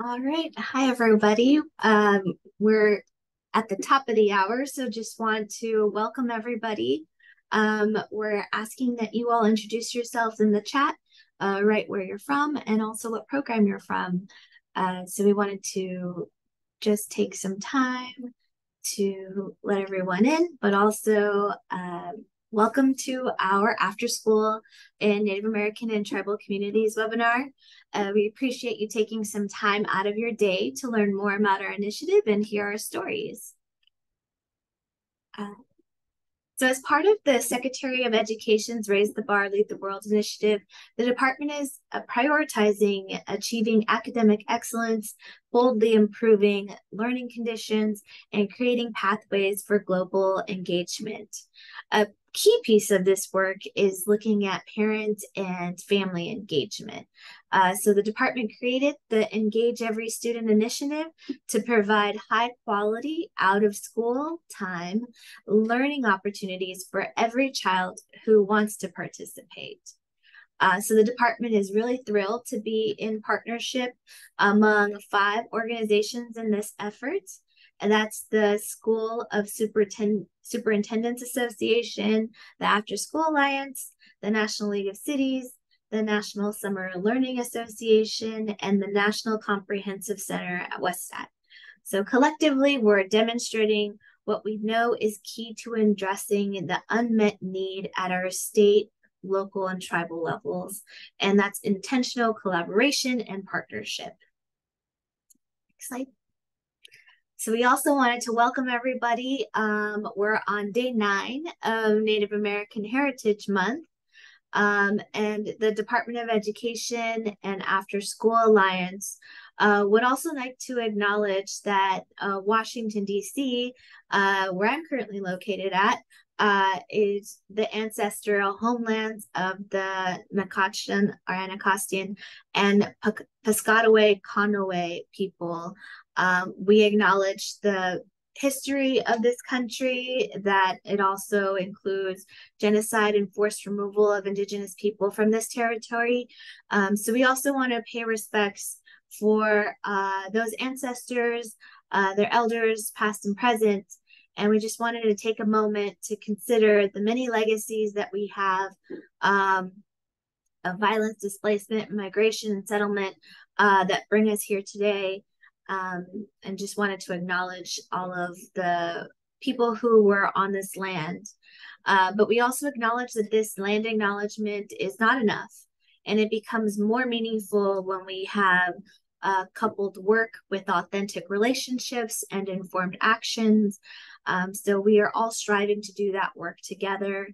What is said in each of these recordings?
All right. Hi, everybody. Um, we're at the top of the hour, so just want to welcome everybody. Um, we're asking that you all introduce yourselves in the chat, uh, right where you're from, and also what program you're from. Uh, so we wanted to just take some time to let everyone in, but also uh, Welcome to our After School in Native American and Tribal Communities webinar. Uh, we appreciate you taking some time out of your day to learn more about our initiative and hear our stories. Uh, so as part of the Secretary of Education's Raise the Bar, Lead the World initiative, the department is uh, prioritizing achieving academic excellence, boldly improving learning conditions, and creating pathways for global engagement. A key piece of this work is looking at parent and family engagement. Uh, so the department created the Engage Every Student initiative to provide high quality out of school time learning opportunities for every child who wants to participate. Uh, so the department is really thrilled to be in partnership among five organizations in this effort and that's the School of Superintend- Superintendents Association, the After School Alliance, the National League of Cities, the National Summer Learning Association, and the National Comprehensive Center at Westat. So collectively, we're demonstrating what we know is key to addressing the unmet need at our state, local, and tribal levels, and that's intentional collaboration and partnership. Next slide. So we also wanted to welcome everybody. Um, we're on day nine of Native American Heritage Month. Um, and the Department of Education and After School Alliance uh, would also like to acknowledge that uh, Washington, D.C., uh, where I'm currently located at, uh, is the ancestral homelands of the Nacotchtank or Anacostan and Piscataway Conaway people. Um, we acknowledge the history of this country, that it also includes genocide and forced removal of Indigenous people from this territory. Um, so we also want to pay respects for uh, those ancestors, uh, their elders, past and present. And we just wanted to take a moment to consider the many legacies that we have um, of violence, displacement, migration, and settlement uh, that bring us here today um, and just wanted to acknowledge all of the people who were on this land. Uh, but we also acknowledge that this land acknowledgement is not enough, and it becomes more meaningful when we have uh, coupled work with authentic relationships and informed actions. Um, so we are all striving to do that work together.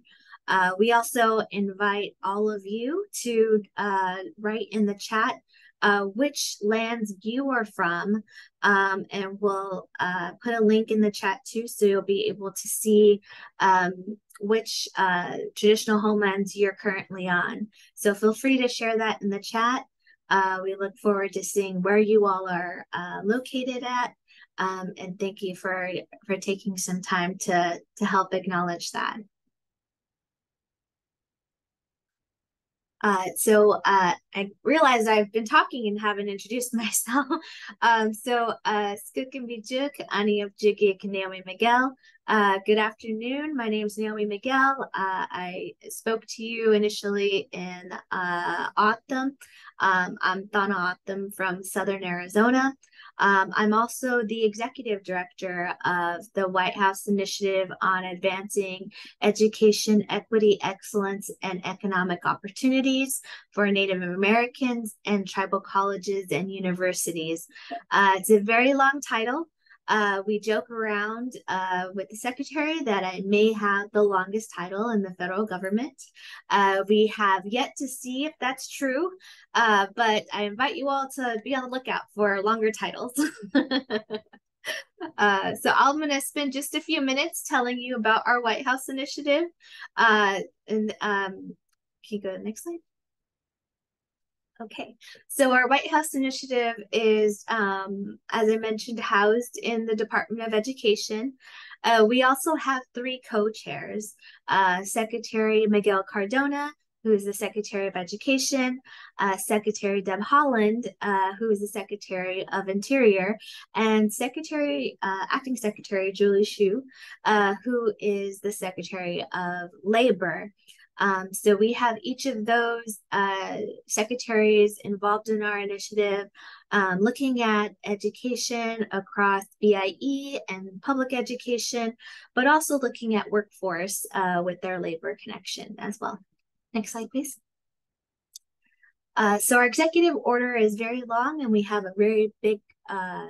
Uh, we also invite all of you to uh, write in the chat uh, which lands you are from. Um, and we'll uh, put a link in the chat too, so you'll be able to see um, which uh, traditional homelands you're currently on. So feel free to share that in the chat. Uh, we look forward to seeing where you all are located at. Um, and thank you for, for taking some time to, to help acknowledge that. Uh, so uh, I realized I've been talking and haven't introduced myself. um, so uh, Skookumbijuk, Ani of Jigik Naomi Miguel. Uh, good afternoon. My name is Naomi Miguel. Uh, I spoke to you initially in uh, O'odham. Um, I'm Tohono O'odham from Southern Arizona. Um, I'm also the executive director of the White House Initiative on Advancing Education, Equity, Excellence, and Economic Opportunities for Native Americans and tribal colleges and universities. Uh, it's a very long title. Uh, we joke around uh, with the secretary that I may have the longest title in the federal government. Uh, we have yet to see if that's true, uh, but I invite you all to be on the lookout for longer titles. Uh, so I'm going to spend just a few minutes telling you about our White House initiative. Uh, and um, can you go to the next slide? Okay, so our White House initiative is, um, as I mentioned, housed in the Department of Education. Uh, we also have three co-chairs, uh, Secretary Miguel Cardona, who is the Secretary of Education, uh, Secretary Deb Haaland, uh, who is the Secretary of Interior, and Secretary, uh, Acting Secretary Julie Su, uh, who is the Secretary of Labor. Um, so we have each of those uh, secretaries involved in our initiative, um, looking at education across BIE and public education, but also looking at workforce uh, with their labor connection as well. Next slide, please. Uh, so our executive order is very long and we have a very big uh,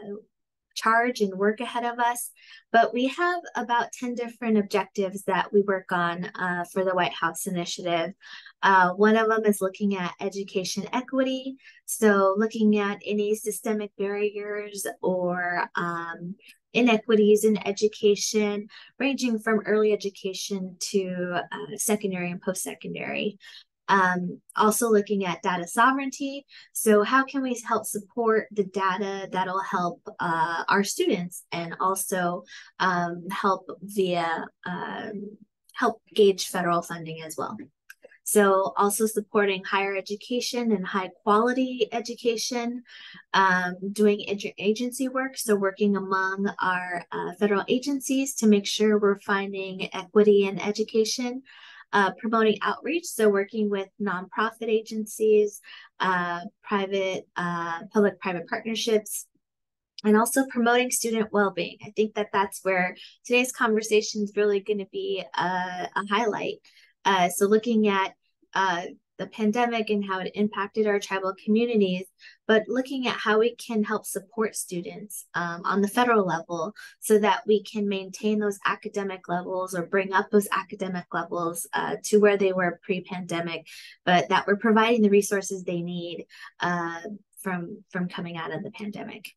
charge and work ahead of us. But we have about 10 different objectives that we work on uh, for the White House initiative. Uh, one of them is looking at education equity. So, looking at any systemic barriers or um, inequities in education, ranging from early education to uh, secondary and post secondary. Um, also looking at data sovereignty. So how can we help support the data that'll help uh, our students and also um, help via um, help gauge federal funding as well. So also supporting higher education and high quality education, um, doing interagency work. So working among our uh, federal agencies to make sure we're finding equity in education uh, promoting outreach, so working with nonprofit agencies, uh, private, uh, public-private partnerships, and also promoting student well-being. I think that that's where today's conversation is really going to be a, a highlight. Uh, so looking at uh, the pandemic and how it impacted our tribal communities, but looking at how we can help support students um, on the federal level so that we can maintain those academic levels or bring up those academic levels uh, to where they were pre-pandemic, but that we're providing the resources they need uh, from, from coming out of the pandemic.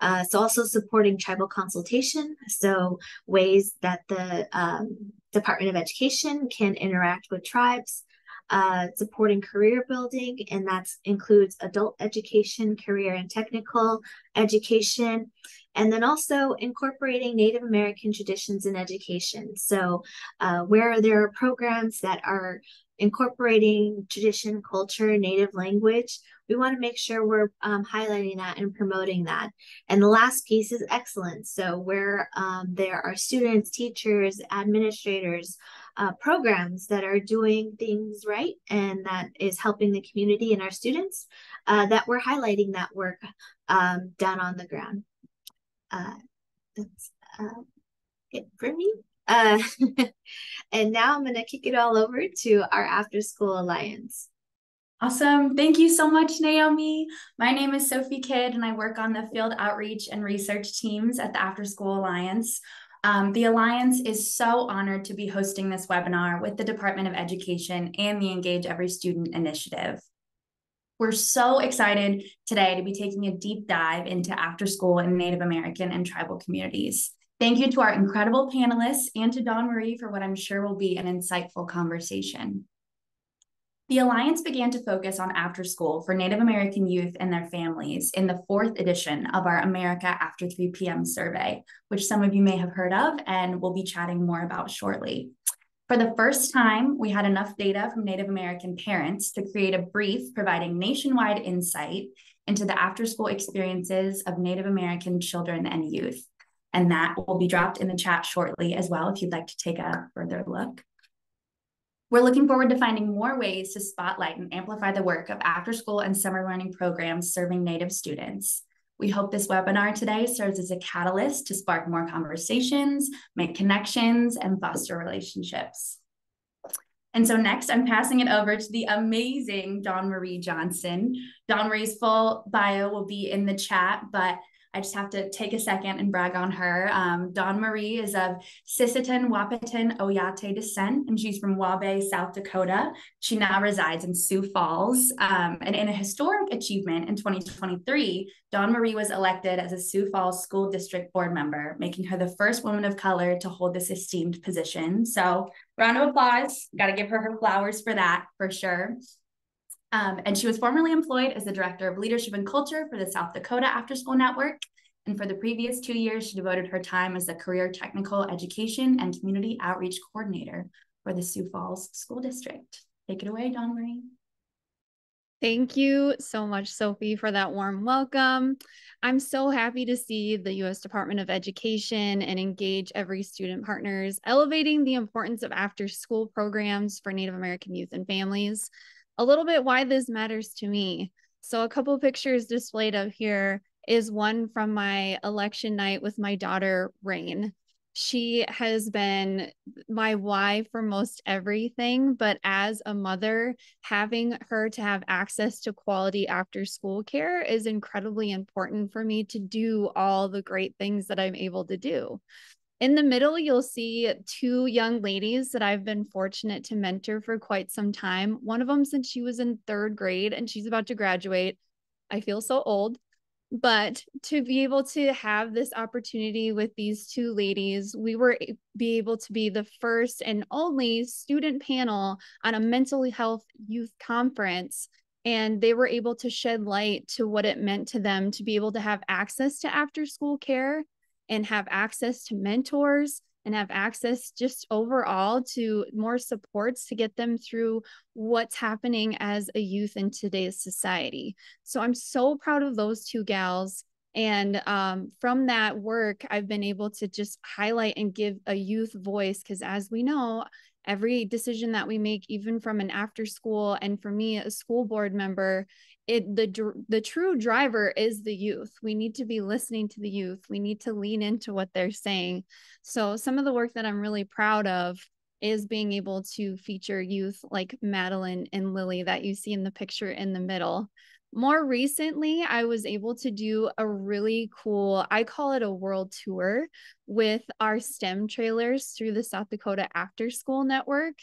Uh, so also supporting tribal consultation, so ways that the um, Department of Education can interact with tribes uh, supporting career building, and that includes adult education, career and technical education, and then also incorporating Native American traditions in education. So, uh, where there are programs that are incorporating tradition, culture, native language, we want to make sure we're um, highlighting that and promoting that. And the last piece is excellence. So, where um, there are students, teachers, administrators, uh, programs that are doing things right and that is helping the community and our students, uh, that we're highlighting that work um, down on the ground. Uh, that's uh, it for me. Uh, and now I'm going to kick it all over to our After School Alliance. Awesome. Thank you so much, Naomi. My name is Sophie Kidd, and I work on the field outreach and research teams at the After School Alliance. Um, the Alliance is so honored to be hosting this webinar with the Department of Education and the Engage Every Student initiative. We're so excited today to be taking a deep dive into after school in Native American and tribal communities. Thank you to our incredible panelists and to Dawn Marie for what I'm sure will be an insightful conversation. The Alliance began to focus on after school for Native American youth and their families in the fourth edition of our America After 3 p.m. survey, which some of you may have heard of and we'll be chatting more about shortly. For the first time, we had enough data from Native American parents to create a brief providing nationwide insight into the after school experiences of Native American children and youth. And that will be dropped in the chat shortly as well if you'd like to take a further look. We're looking forward to finding more ways to spotlight and amplify the work of after school and summer learning programs serving Native students. We hope this webinar today serves as a catalyst to spark more conversations, make connections, and foster relationships. And so next, I'm passing it over to the amazing Dawn Marie Johnson. Dawn Marie's full bio will be in the chat, but I just have to take a second and brag on her. Um, Dawn Marie is of Sisseton, Wahpeton, Oyate descent, and she's from Waubay, South Dakota. She now resides in Sioux Falls. Um, and in a historic achievement in 2023, Dawn Marie was elected as a Sioux Falls School District Board member, making her the first woman of color to hold this esteemed position. So, round of applause. Got to give her her flowers for that for sure. Um, and she was formerly employed as the Director of Leadership and Culture for the South Dakota After School Network. And for the previous two years, she devoted her time as the Career Technical Education and Community Outreach Coordinator for the Sioux Falls School District. Take it away, Dawn Marie. Thank you so much, Sophie, for that warm welcome. I'm so happy to see the U.S. Department of Education and engage every student partners, elevating the importance of after school programs for Native American youth and families. A little bit why this matters to me. So, a couple pictures displayed up here is one from my election night with my daughter, Rain she has been my why for most everything but as a mother having her to have access to quality after school care is incredibly important for me to do all the great things that i'm able to do in the middle, you'll see two young ladies that I've been fortunate to mentor for quite some time. One of them since she was in third grade and she's about to graduate. I feel so old but to be able to have this opportunity with these two ladies we were be able to be the first and only student panel on a mental health youth conference and they were able to shed light to what it meant to them to be able to have access to after school care and have access to mentors and have access just overall to more supports to get them through what's happening as a youth in today's society. So I'm so proud of those two gals. And um, from that work, I've been able to just highlight and give a youth voice because, as we know, every decision that we make, even from an after school and for me, a school board member, it the the true driver is the youth. We need to be listening to the youth. We need to lean into what they're saying. So some of the work that i'm really proud of is being able to feature youth like madeline and lily that you see in the picture in the middle. More recently i was able to do a really cool i call it a world tour with our stem trailers through the south dakota after school network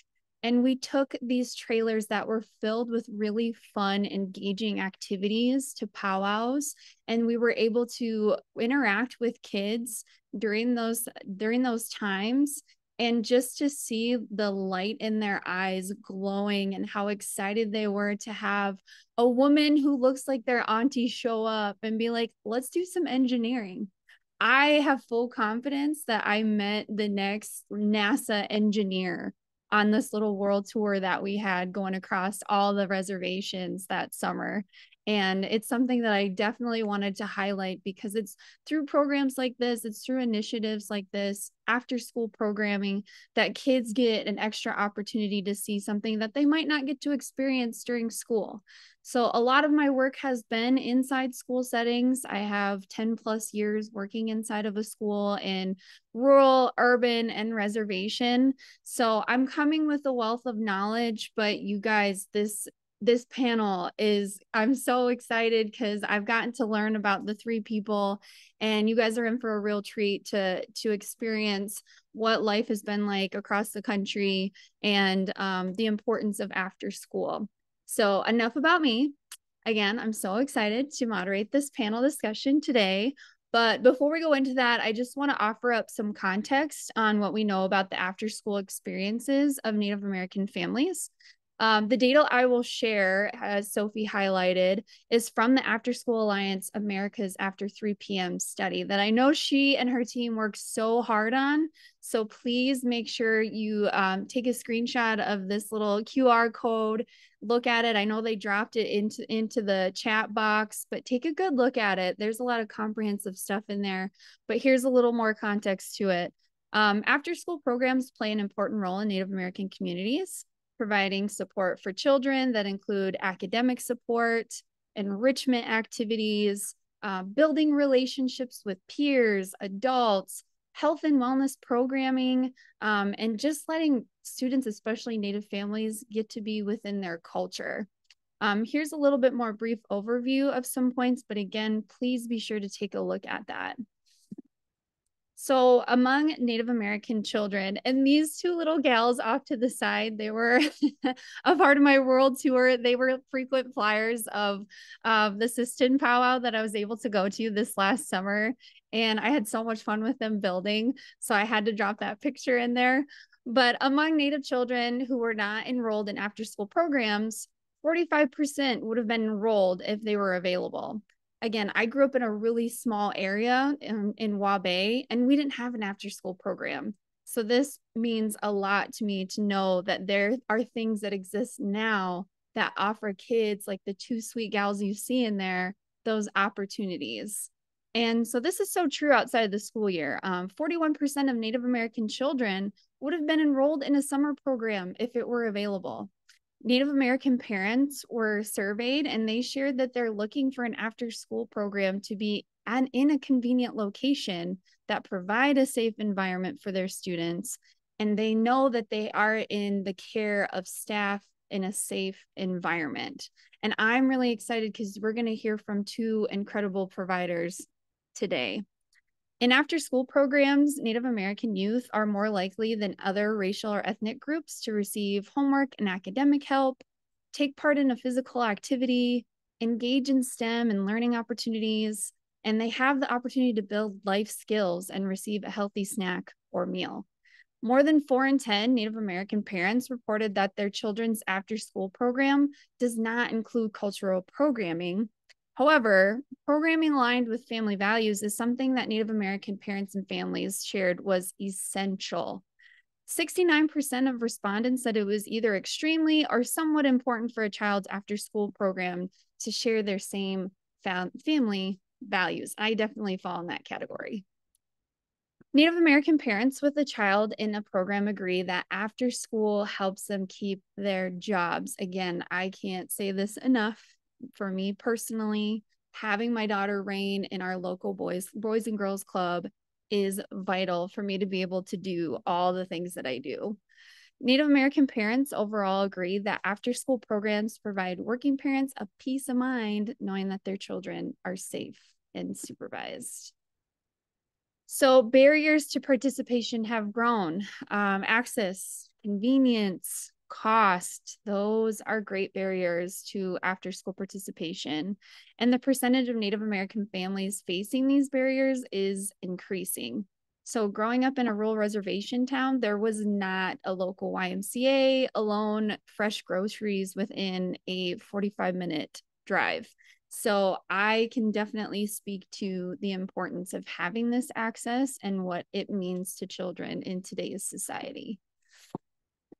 and we took these trailers that were filled with really fun, engaging activities to powwows. And we were able to interact with kids during those during those times and just to see the light in their eyes glowing and how excited they were to have a woman who looks like their auntie show up and be like let's do some engineering i have full confidence that i met the next nasa engineer on this little world tour that we had going across all the reservations that summer. And it's something that I definitely wanted to highlight because it's through programs like this, it's through initiatives like this, after school programming, that kids get an extra opportunity to see something that they might not get to experience during school. So, a lot of my work has been inside school settings. I have 10 plus years working inside of a school in rural, urban, and reservation. So, I'm coming with a wealth of knowledge, but you guys, this this panel is I'm so excited because I've gotten to learn about the three people and you guys are in for a real treat to to experience what life has been like across the country and um, the importance of after school. So enough about me. Again, I'm so excited to moderate this panel discussion today. But before we go into that, I just want to offer up some context on what we know about the after school experiences of Native American families. Um, the data I will share, as Sophie highlighted, is from the After School Alliance America's After 3 p.m. study that I know she and her team worked so hard on. So please make sure you um, take a screenshot of this little QR code, look at it. I know they dropped it into, into the chat box, but take a good look at it. There's a lot of comprehensive stuff in there, but here's a little more context to it. Um, after school programs play an important role in Native American communities providing support for children that include academic support, enrichment activities, uh, building relationships with peers, adults, health and wellness programming, um, and just letting students, especially Native families, get to be within their culture. Um, here's a little bit more brief overview of some points, but again, please be sure to take a look at that. So, among Native American children, and these two little gals off to the side, they were a part of my world tour. They were frequent flyers of the Sisseton powwow that I was able to go to this last summer. And I had so much fun with them building. So, I had to drop that picture in there. But among Native children who were not enrolled in after school programs, 45% would have been enrolled if they were available again, I grew up in a really small area in, in Waubay, and we didn't have an after school program. So this means a lot to me to know that there are things that exist now that offer kids like the two sweet gals you see in there those opportunities. And so this is so true outside of the school year. Um, 41% of Native American children would have been enrolled in a summer program if it were available. Native American parents were surveyed and they shared that they're looking for an after school program to be and in a convenient location that provide a safe environment for their students and they know that they are in the care of staff in a safe environment. And I'm really excited because we're going to hear from two incredible providers today. In after school programs, Native American youth are more likely than other racial or ethnic groups to receive homework and academic help, take part in a physical activity, engage in STEM and learning opportunities, and they have the opportunity to build life skills and receive a healthy snack or meal. More than four in 10 Native American parents reported that their children's after school program does not include cultural programming. However, programming aligned with family values is something that Native American parents and families shared was essential. 69% of respondents said it was either extremely or somewhat important for a child's after school program to share their same fam- family values. I definitely fall in that category. Native American parents with a child in a program agree that after school helps them keep their jobs. Again, I can't say this enough. For me personally, having my daughter Rain in our local boys boys and girls club is vital for me to be able to do all the things that I do. Native American parents overall agree that after school programs provide working parents a peace of mind knowing that their children are safe and supervised. So barriers to participation have grown. Um, access, convenience, cost, those are great barriers to after school participation. And the percentage of Native American families facing these barriers is increasing. So, growing up in a rural reservation town, there was not a local YMCA, alone fresh groceries within a 45 minute drive. So I can definitely speak to the importance of having this access and what it means to children in today's society.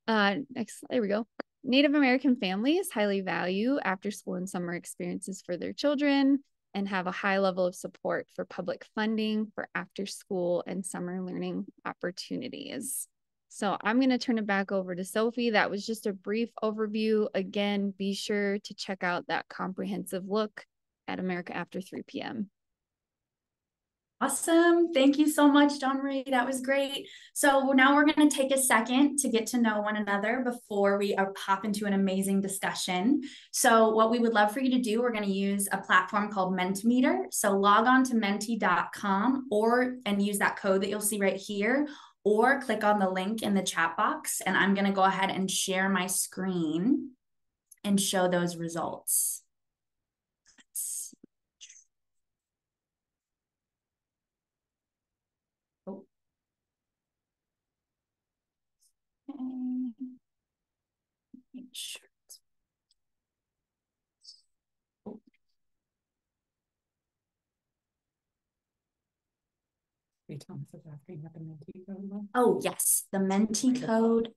Uh, next, there we go. Native American families highly value after school and summer experiences for their children and have a high level of support for public funding for after school and summer learning opportunities. So I'm going to turn it back over to Sophie. That was just a brief overview. Again, be sure to check out that comprehensive look at America After 3 p.m. Awesome. Thank you so much, Dawn Marie. That was great. So now we're going to take a second to get to know one another before we uh, hop into an amazing discussion. So what we would love for you to do, we're going to use a platform called Mentimeter. So log on to menti.com or and use that code that you'll see right here or click on the link in the chat box. And I'm going to go ahead and share my screen and show those results. Make sure. Oh, yes, the Menti code.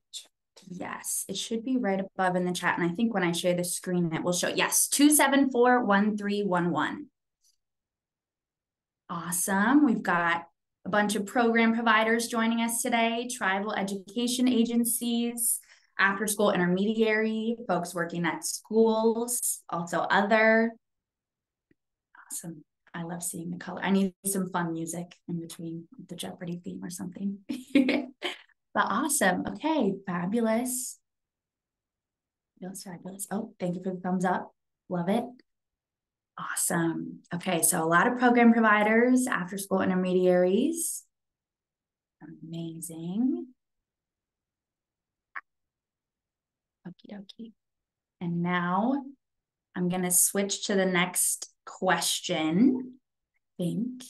Yes, it should be right above in the chat. And I think when I share the screen, it will show. Yes, 2741311. Awesome. We've got a bunch of program providers joining us today, tribal education agencies, after school intermediary, folks working at schools, also other. Awesome. I love seeing the color. I need some fun music in between the Jeopardy theme or something. but awesome. Okay, fabulous. Feels fabulous. Oh, thank you for the thumbs up. Love it. Awesome. Okay, so a lot of program providers, after school intermediaries. Amazing. Okie dokie. And now I'm going to switch to the next question. I think.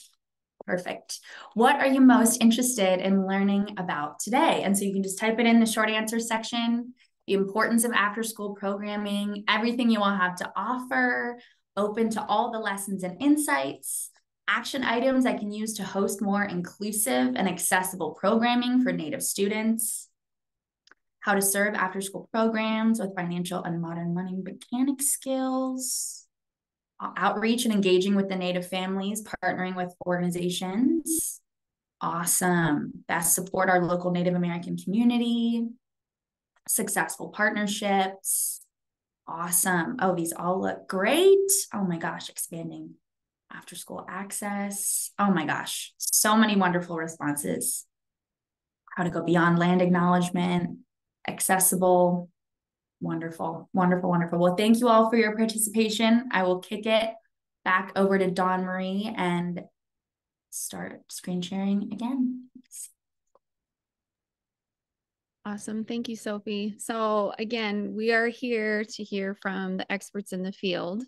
Perfect. What are you most interested in learning about today? And so you can just type it in the short answer section, the importance of after school programming, everything you all have to offer, open to all the lessons and insights, action items I can use to host more inclusive and accessible programming for Native students, how to serve after school programs with financial and modern money mechanic skills, outreach and engaging with the Native families, partnering with organizations. Awesome. Best support our local Native American community, successful partnerships. Awesome. Oh, these all look great. Oh my gosh, expanding after school access. Oh my gosh, so many wonderful responses. How to go beyond land acknowledgement, accessible. Wonderful, wonderful, wonderful. Well, thank you all for your participation. I will kick it back over to Dawn Marie and start screen sharing again. Awesome. Thank you, Sophie. So, again, we are here to hear from the experts in the field.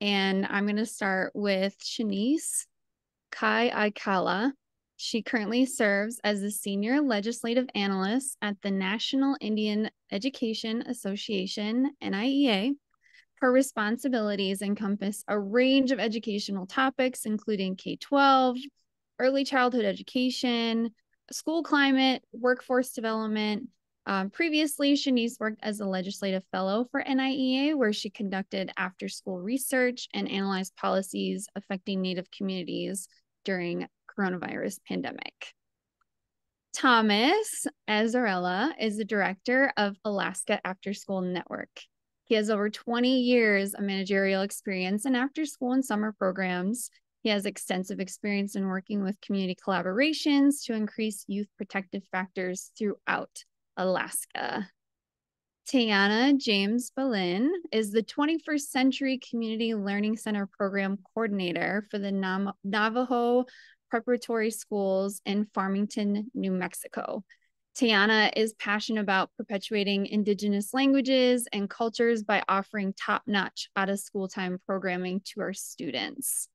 And I'm going to start with Shanice Kai Aikala. She currently serves as the Senior Legislative Analyst at the National Indian Education Association, NIEA. Her responsibilities encompass a range of educational topics, including K 12, early childhood education, school climate, workforce development. Um, previously, Shanise worked as a legislative fellow for NIEA, where she conducted after school research and analyzed policies affecting Native communities during coronavirus pandemic. Thomas Azzarella is the director of Alaska After School Network. He has over 20 years of managerial experience in after school and summer programs. He has extensive experience in working with community collaborations to increase youth protective factors throughout Alaska. Teahonna James Balin is the 21st Century Community Learning Center Program Coordinator for the Navajo preparatory schools in Farmington, New Mexico. Teahonna is passionate about perpetuating Indigenous languages and cultures by offering top notch out of school time programming to our students.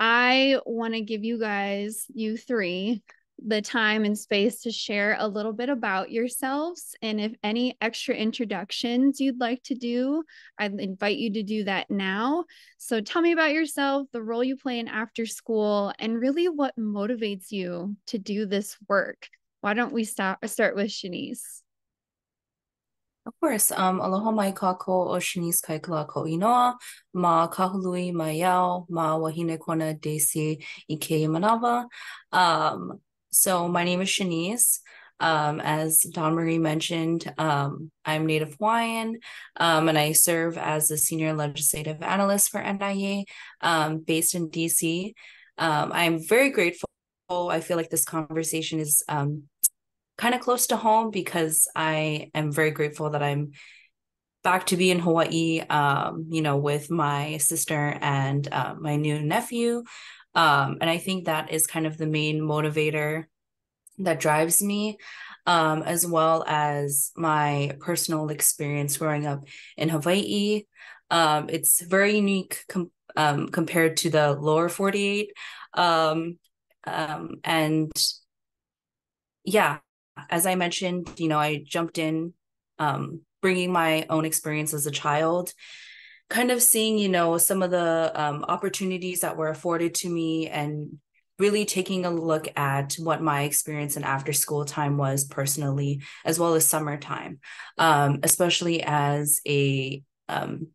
I want to give you guys, you three, the time and space to share a little bit about yourselves. And if any extra introductions you'd like to do, I'd invite you to do that now. So tell me about yourself, the role you play in after school, and really what motivates you to do this work. Why don't we start start with Shanise? Of course. Um, aloha mai kako o Shanise Ka'aikala ko inoa, ma kahului mai yao, ma wahine kona desi ike manawa. Um, so my name is Shanise. Um, as Dawn Marie mentioned, um, I'm Native Hawaiian, um, and I serve as a senior legislative analyst for NIEA, um, based in DC. Um, I'm very grateful. I feel like this conversation is um, kind of close to home because I am very grateful that I'm back to be in Hawaii, you know, with my sister and uh, my new nephew. Um, and I think that is kind of the main motivator that drives me, um, as well as my personal experience growing up in Hawaii. Um, it's very unique com- um, compared to the lower 48. Um, um, and yeah, as I mentioned, you know, I jumped in um, bringing my own experience as a child kind of seeing you know some of the um, opportunities that were afforded to me and really taking a look at what my experience in after school time was personally as well as summertime um, especially as a um,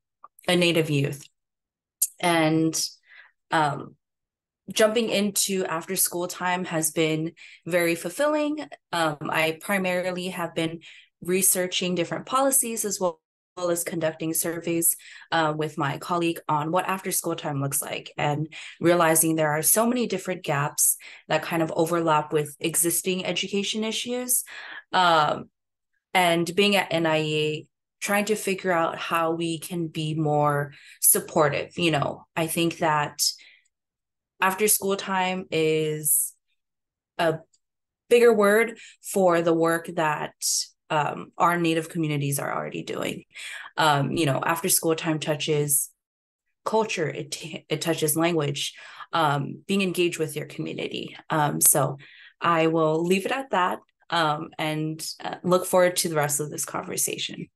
a native youth. And um, jumping into after school time has been very fulfilling. Um, i primarily have been researching different policies as well well as conducting surveys uh, with my colleague on what after school time looks like and realizing there are so many different gaps that kind of overlap with existing education issues. Um, and being at niea trying to figure out how we can be more supportive you know. I think that after school time is a bigger word for the work that um, our native communities are already doing. Um, you know, after school time touches culture, it t- it touches language, um, being engaged with your community. Um, so I will leave it at that um, and uh, look forward to the rest of this conversation.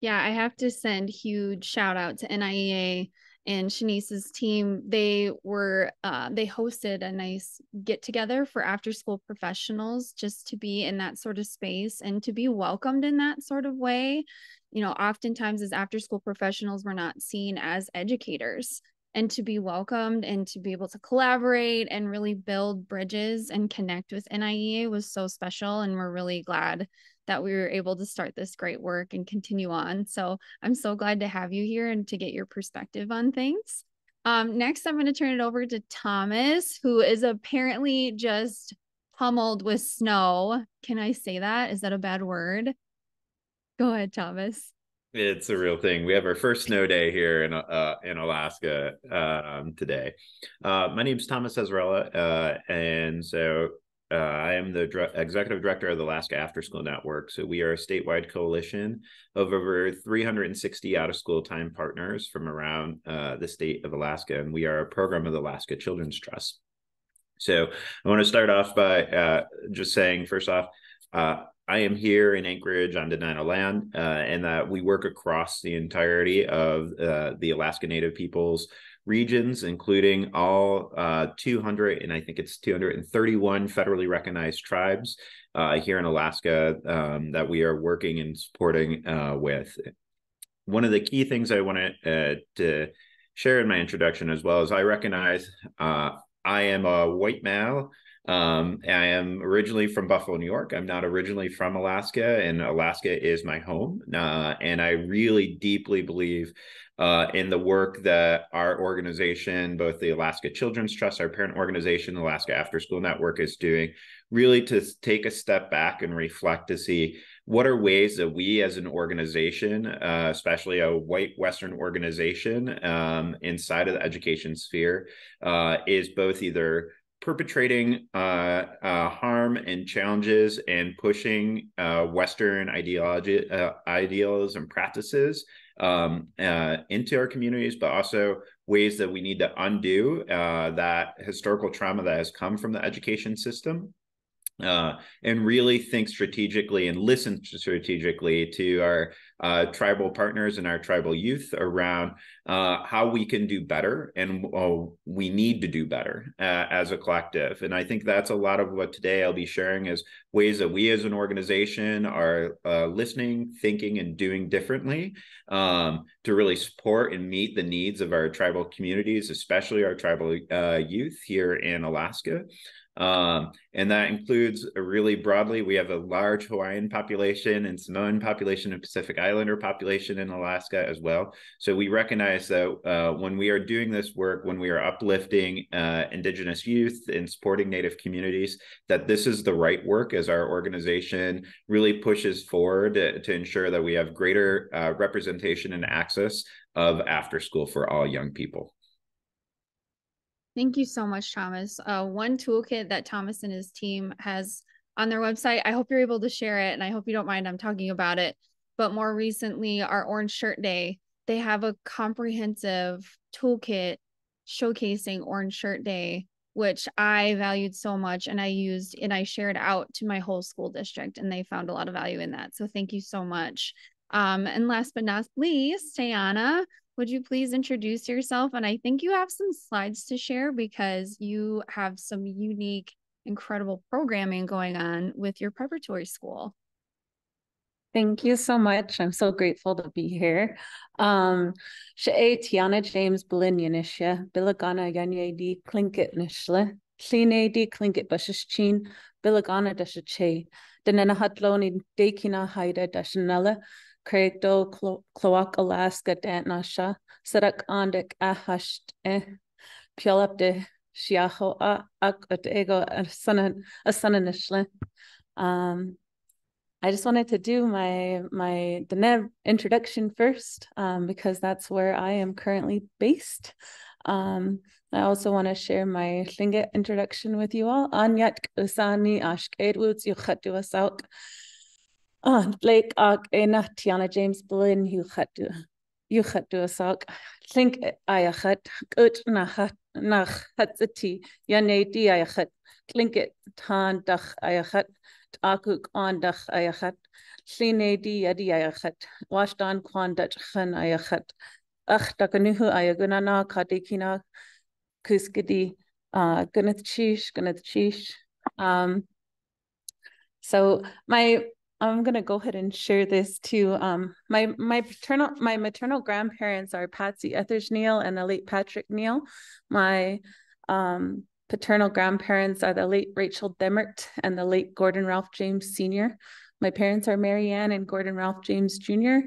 Yeah, I have to send huge shout out to NIEA and Shanise's team, they were uh, they hosted a nice get together for after school professionals just to be in that sort of space and to be welcomed in that sort of way. You know, oftentimes as after school professionals, we're not seen as educators and to be welcomed and to be able to collaborate and really build bridges and connect with NIEA was so special. And we're really glad that we were able to start this great work and continue on. So I'm so glad to have you here and to get your perspective on things. Um, next, I'm going to turn it over to Thomas, who is apparently just pummeled with snow. Can I say that? Is that a bad word? Go ahead, Thomas. It's a real thing. We have our first snow day here in uh, in Alaska um, today. Uh, my name is Thomas Azzarella, uh, and so uh, I am the dr- executive director of the Alaska After School Network. So we are a statewide coalition of over 360 out of school time partners from around uh, the state of Alaska, and we are a program of the Alaska Children's Trust. So I want to start off by uh, just saying, first off, uh, I am here in Anchorage on Dena'ina land, uh, and that we work across the entirety of uh, the Alaska Native peoples regions, including all uh, 200 and I think it's 231 federally recognized tribes uh, here in Alaska um, that we are working and supporting uh, with. One of the key things I want uh, to share in my introduction as well is I recognize uh, I am a white male. Um, I am originally from Buffalo, New York. I'm not originally from Alaska, and Alaska is my home. Uh, and I really deeply believe uh, in the work that our organization, both the Alaska Children's Trust, our parent organization, Alaska After School Network, is doing, really to take a step back and reflect to see what are ways that we as an organization, uh, especially a white Western organization um, inside of the education sphere, uh, is both either perpetrating uh, uh, harm and challenges and pushing uh, Western ideology, uh, ideals and practices um, uh, into our communities, but also ways that we need to undo uh, that historical trauma that has come from the education system. Uh, and really think strategically and listen strategically to our uh, tribal partners and our tribal youth around uh, how we can do better and oh, we need to do better uh, as a collective. And I think that's a lot of what today I'll be sharing is ways that we as an organization are uh, listening, thinking, and doing differently um, to really support and meet the needs of our tribal communities, especially our tribal uh, youth here in Alaska. Um, and that includes really broadly, we have a large Hawaiian population and Samoan population and Pacific Islander population in Alaska as well. So we recognize that uh, when we are doing this work, when we are uplifting uh, Indigenous youth and supporting Native communities, that this is the right work as our organization really pushes forward to, to ensure that we have greater uh, representation and access of after school for all young people. Thank you so much, Thomas. Uh, one toolkit that Thomas and his team has on their website, I hope you're able to share it and I hope you don't mind I'm talking about it. But more recently, our Orange Shirt Day, they have a comprehensive toolkit showcasing Orange Shirt Day, which I valued so much and I used and I shared out to my whole school district and they found a lot of value in that. So thank you so much. Um, and last but not least, Teahonna, would you please introduce yourself? And I think you have some slides to share because you have some unique, incredible programming going on with your preparatory school. Thank you so much. I'm so grateful to be here. Um, Sha'e Teahonna James Belinyanisha, Bilagana Yanyadi Klinkit Nishle, Kline di Klinkit Bashichin, Bilagana Dashache, Denena Hatloni Dekina Haida Dashanella, Credo Cloac Alaska Andik eh Shiaho Ak Ego. Um I just wanted to do my my Diné introduction first um, because that's where I am currently based. Um, I also want to share my Tlingit introduction with you all. Anyat Usani Ashk Edwoods Yuchatu Asauk. Ah, Blake ag éna Teahonna James Blin hiú chatú. Asag. Link ayachat gut nach hatsatí Janédí ayachat. Klinket tá dach ayachat acu andach ayachat. Línédí adí ayachat. Wasán quán dat chan ayachat. ach dakanuhu ayagunana kadekina kuskidi uh gunachish gunachish. Um so my I'm gonna go ahead and share this too. Um, my my paternal my maternal grandparents are Patsy Ethers Neal and the late Patrick Neal. My um, paternal grandparents are the late Rachel Demert and the late Gordon Ralph James Sr. My parents are Mary Ann and Gordon Ralph James Jr.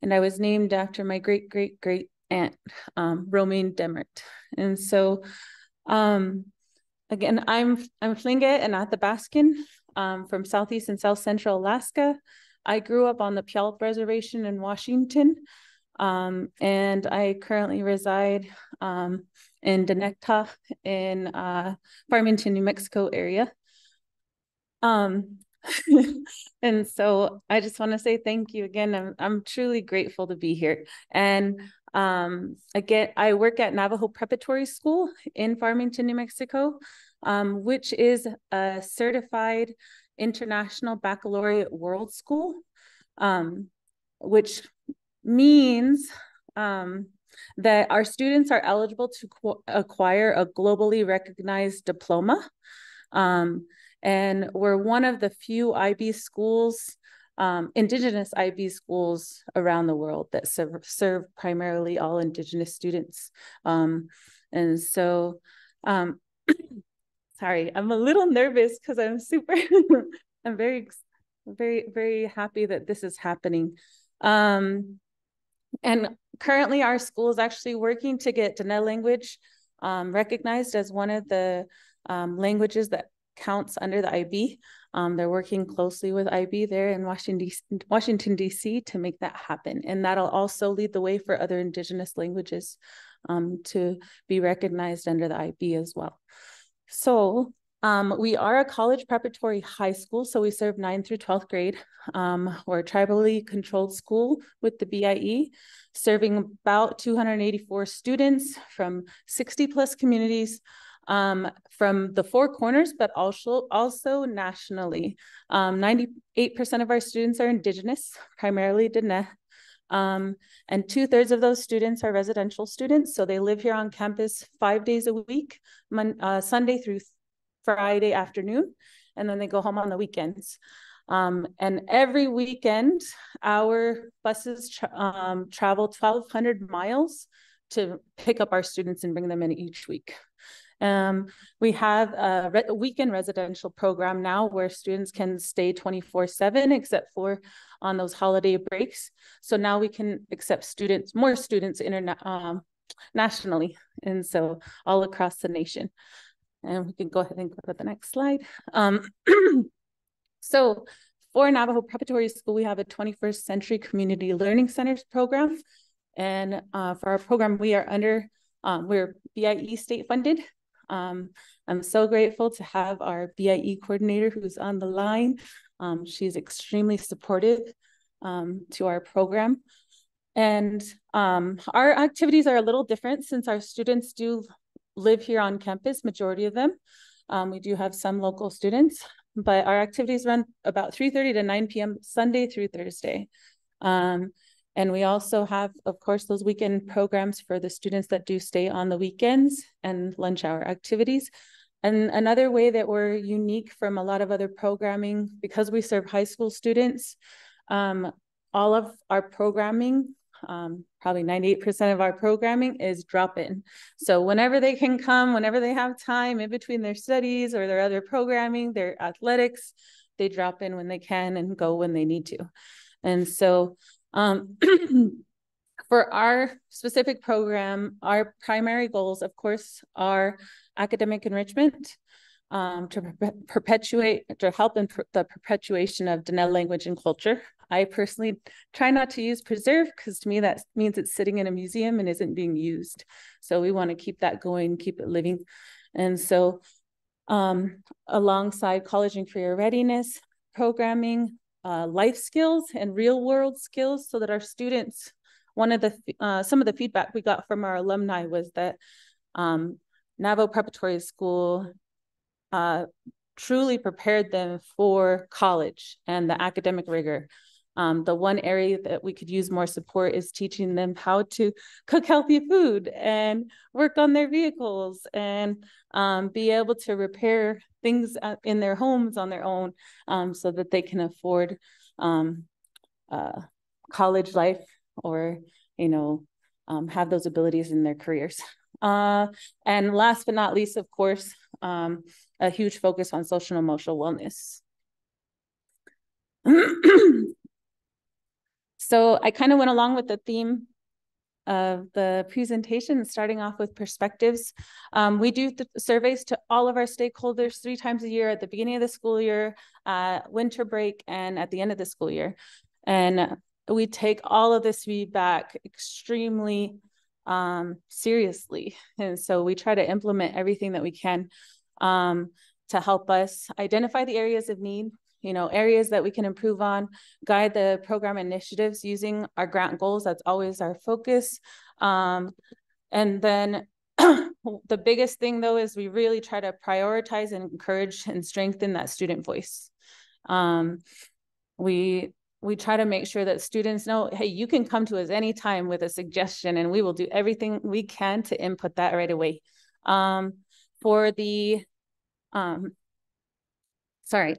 And I was named after my great great great aunt, um, Romaine Demert. And so, um, again, I'm I'm Tlingit and Athabascan um, from Southeast and South Central Alaska. I grew up on the Puyallup Reservation in Washington, um, and I currently reside um, in Dinétah in uh, Farmington, New Mexico area. Um, and so I just want to say thank you again. I'm, I'm truly grateful to be here. And um, again, I work at Navajo Preparatory School in Farmington, New Mexico um, which is a certified international baccalaureate world school, um, which means um, that our students are eligible to acquire a globally recognized diploma. Um, and we're one of the few IB schools, um, Indigenous IB schools around the world that serve, serve primarily all Indigenous students. Um, and so um, sorry, I'm a little nervous because I'm super, I'm very, very, very happy that this is happening. Um, and currently our school is actually working to get Diné language um, recognized as one of the um, languages that counts under the IB. Um, they're working closely with IB there in Washington, Washington, D.C. to make that happen. And that'll also lead the way for other Indigenous languages um, to be recognized under the IB as well. So um, we are a college preparatory high school, so we serve 9th through 12th grade. Um, we're a tribally controlled school with the BIE, serving about 284 students from 60 plus communities um, from the four corners, but also, also nationally. 98% um, of our students are Indigenous, primarily Diné. Um, and two thirds of those students are residential students. So they live here on campus five days a week, uh, Sunday through Friday afternoon, and then they go home on the weekends. Um, and every weekend, our buses tra- um, travel 1,200 miles to pick up our students and bring them in each week. Um, we have a, re- weekend residential program now where students can stay 24 7, except for on those holiday breaks. So now we can accept students, more students interna- um, nationally, and so all across the nation. And we can go ahead and go to the next slide. Um, so for Navajo Preparatory School, we have a 21st Century Community Learning Centers program. And uh, for our program, we are under, um, we're BIE state funded. Um, I'm so grateful to have our BIE coordinator who's on the line. Um, she's extremely supportive um, to our program. And um, our activities are a little different since our students do live here on campus, majority of them. Um, we do have some local students, but our activities run about 3.30 to 9 p.m. Sunday through Thursday. Um, and we also have, of course, those weekend programs for the students that do stay on the weekends and lunch hour activities. And another way that we're unique from a lot of other programming, because we serve high school students, um, all of our programming, um, probably 98% of our programming is drop-in. So whenever they can come, whenever they have time in between their studies or their other programming, their athletics, they drop in when they can and go when they need to. And so um, for our specific program, our primary goals, of course, are academic enrichment, um, to per perpetuate, to help in the perpetuation of Diné language and culture. I personally try not to use preserve because to me that means it's sitting in a museum and isn't being used. So we want to keep that going, keep it living. And so um, alongside college and career readiness, programming, uh, life skills and real world skills so that our students, one of the, uh, some of the feedback we got from our alumni was that um, Preparatory School uh, truly prepared them for college and the academic rigor. Um, the one area that we could use more support is teaching them how to cook healthy food and work on their vehicles and um, be able to repair things uh, in their homes on their own um, so that they can afford um, uh, college life or, you know, um, have those abilities in their careers. Uh, and last but not least, of course, um, a huge focus on social and emotional wellness. so I kind of went along with the theme of the presentation, starting off with perspectives. Um, we do surveys to all of our stakeholders three times a year at the beginning of the school year, uh, winter break, and at the end of the school year. And we take all of this feedback extremely um, seriously. And so we try to implement everything that we can um, to help us identify the areas of need, you know, areas that we can improve on, guide the program initiatives using our grant goals. That's always our focus. Um, and then the biggest thing though is we really try to prioritize and encourage and strengthen that student voice. Um, we we try to make sure that students know, hey, you can come to us anytime with a suggestion and we will do everything we can to input that right away. Um, for the, um, sorry,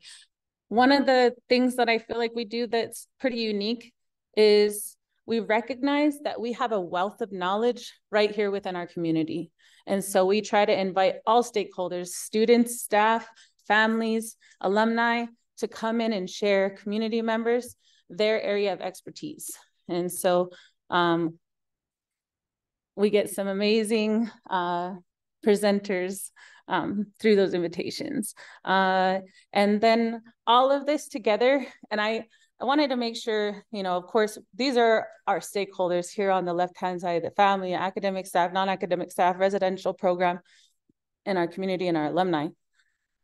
one of the things that I feel like we do that's pretty unique is we recognize that we have a wealth of knowledge right here within our community. And so we try to invite all stakeholders, students, staff, families, alumni, to come in and share community members their area of expertise. And so um, we get some amazing uh, presenters um, through those invitations. Uh, and then all of this together, and I, I wanted to make sure, you know, of course, these are our stakeholders here on the left-hand side, the family, academic staff, non-academic staff, residential program, and our community and our alumni.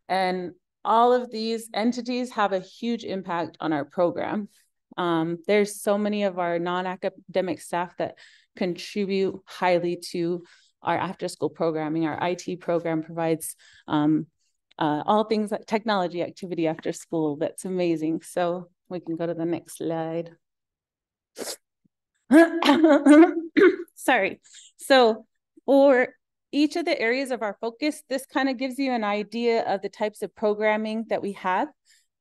And all of these entities have a huge impact on our program. Um, there's so many of our non-academic staff that contribute highly to our after school programming. Our IT program provides um, uh, all things like technology activity after school. That's amazing. So we can go to the next slide. Sorry. So for each of the areas of our focus, this kind of gives you an idea of the types of programming that we have.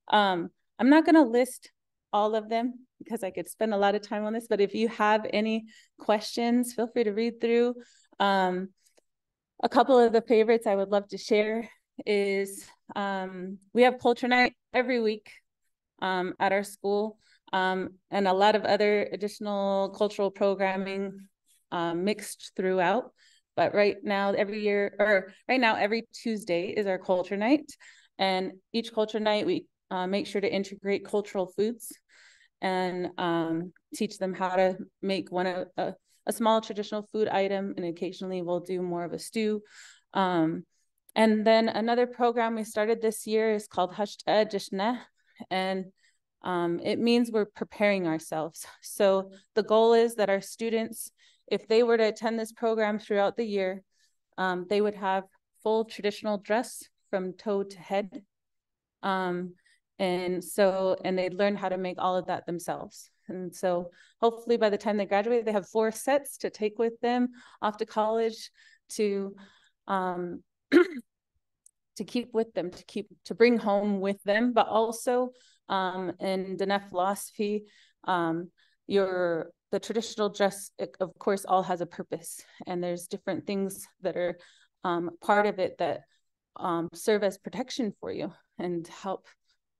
Um, I'm not going to list all of them because I could spend a lot of time on this, but if you have any questions, feel free to read through. Um, a couple of the favorites I would love to share is um, we have culture night every week um, at our school um, and a lot of other additional cultural programming um, mixed throughout. But right now, every year, or right now, every Tuesday is our culture night. And each culture night, we uh, make sure to integrate cultural foods and um, teach them how to make one of a, a, small traditional food item. And occasionally we'll do more of a stew. Um, and then another program we started this year is called Hashta. And um, it means we're preparing ourselves. So the goal is that our students, if they were to attend this program throughout the year, um, they would have full traditional dress from toe to head. Um, and so, and they'd learn how to make all of that themselves. And so hopefully by the time they graduate, they have four sets to take with them off to college to um, to keep with them, to keep to bring home with them, but also um, in Diné philosophy, um, your the traditional dress, of course, all has a purpose, and there's different things that are um, part of it that um, serve as protection for you and help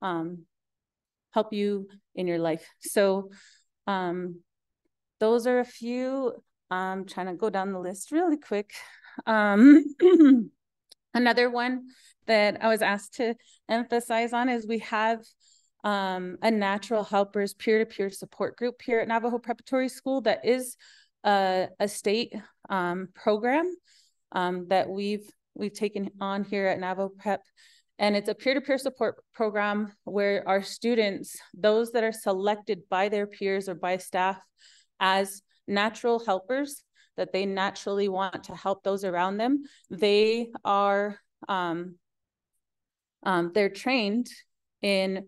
um, help you in your life. So um, those are a few. I'm trying to go down the list really quick. Um, another one that I was asked to emphasize on is we have um, a natural helpers peer-to-peer support group here at Navajo Preparatory School that is a, a state um, program um, that we've we've taken on here at Navajo Prep and it's a peer-to-peer support program where our students, those that are selected by their peers or by staff as natural helpers, that they naturally want to help those around them, they are, um, um, they're trained in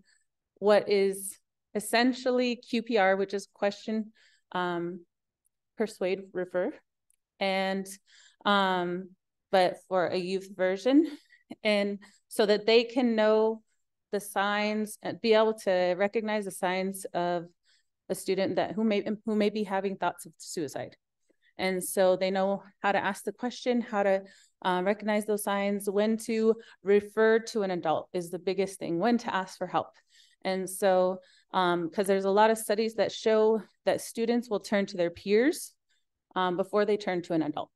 what is essentially QPR, which is question, um, persuade, refer, and um, but for a youth version, and so that they can know the signs and be able to recognize the signs of a student that who may who may be having thoughts of suicide. And so they know how to ask the question how to um, recognize those signs when to refer to an adult is the biggest thing when to ask for help. And so because um, there's a lot of studies that show that students will turn to their peers um, before they turn to an adult.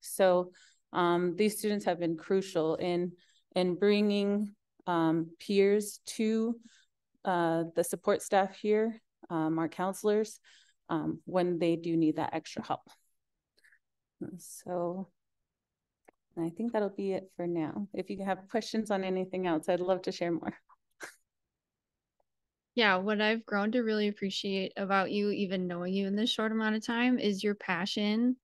So um, these students have been crucial in in bringing um, peers to uh, the support staff here, um, our counselors, um, when they do need that extra help. So I think that'll be it for now. If you have questions on anything else, I'd love to share more. Yeah, what I've grown to really appreciate about you, even knowing you in this short amount of time, is your passion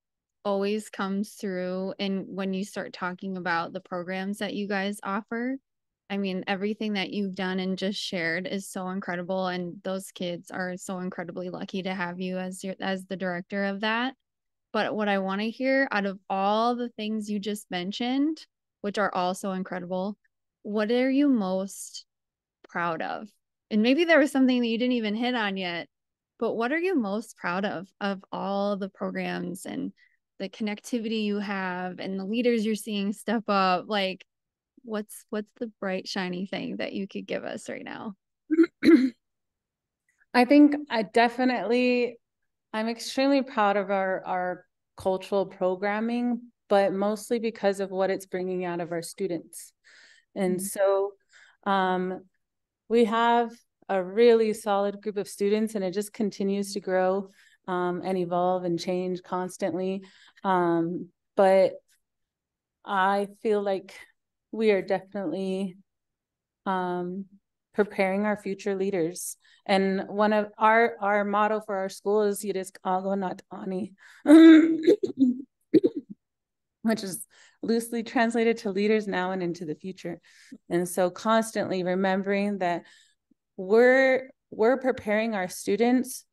always comes through. And when you start talking about the programs that you guys offer, I mean, everything that you've done and just shared is so incredible, and those kids are so incredibly lucky to have you as your as the director of that. But what I want to hear out of all the things you just mentioned, which are all so incredible, what are you most proud of? And maybe there was something that you didn't even hit on yet, but what are you most proud of of all the programs and the connectivity you have and the leaders you're seeing step up? Like what's what's the bright shiny thing that you could give us right now i think i definitely i'm extremely proud of our our cultural programming but mostly because of what it's bringing out of our students and mm-hmm. so um, we have a really solid group of students and it just continues to grow um, and evolve and change constantly um, but i feel like we are definitely um, preparing our future leaders. And one of our our motto for our school is Yirisk Ago Not which is loosely translated to leaders now and into the future. And so constantly remembering that we're we're preparing our students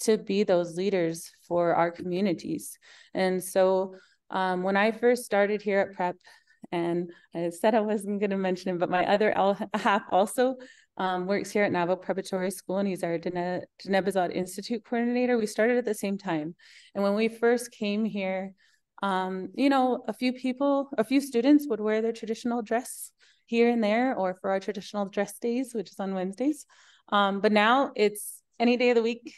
to be those leaders for our communities. And so um, when I first started here at Prep, and I said I wasn't going to mention him, but my other half also um, works here at Navajo Preparatory School, and he's our Diné Bizaad Institute coordinator. We started at the same time, and when we first came here, um, you know, a few people, a few students would wear their traditional dress here and there, or for our traditional dress days, which is on Wednesdays. Um, but now it's any day of the week.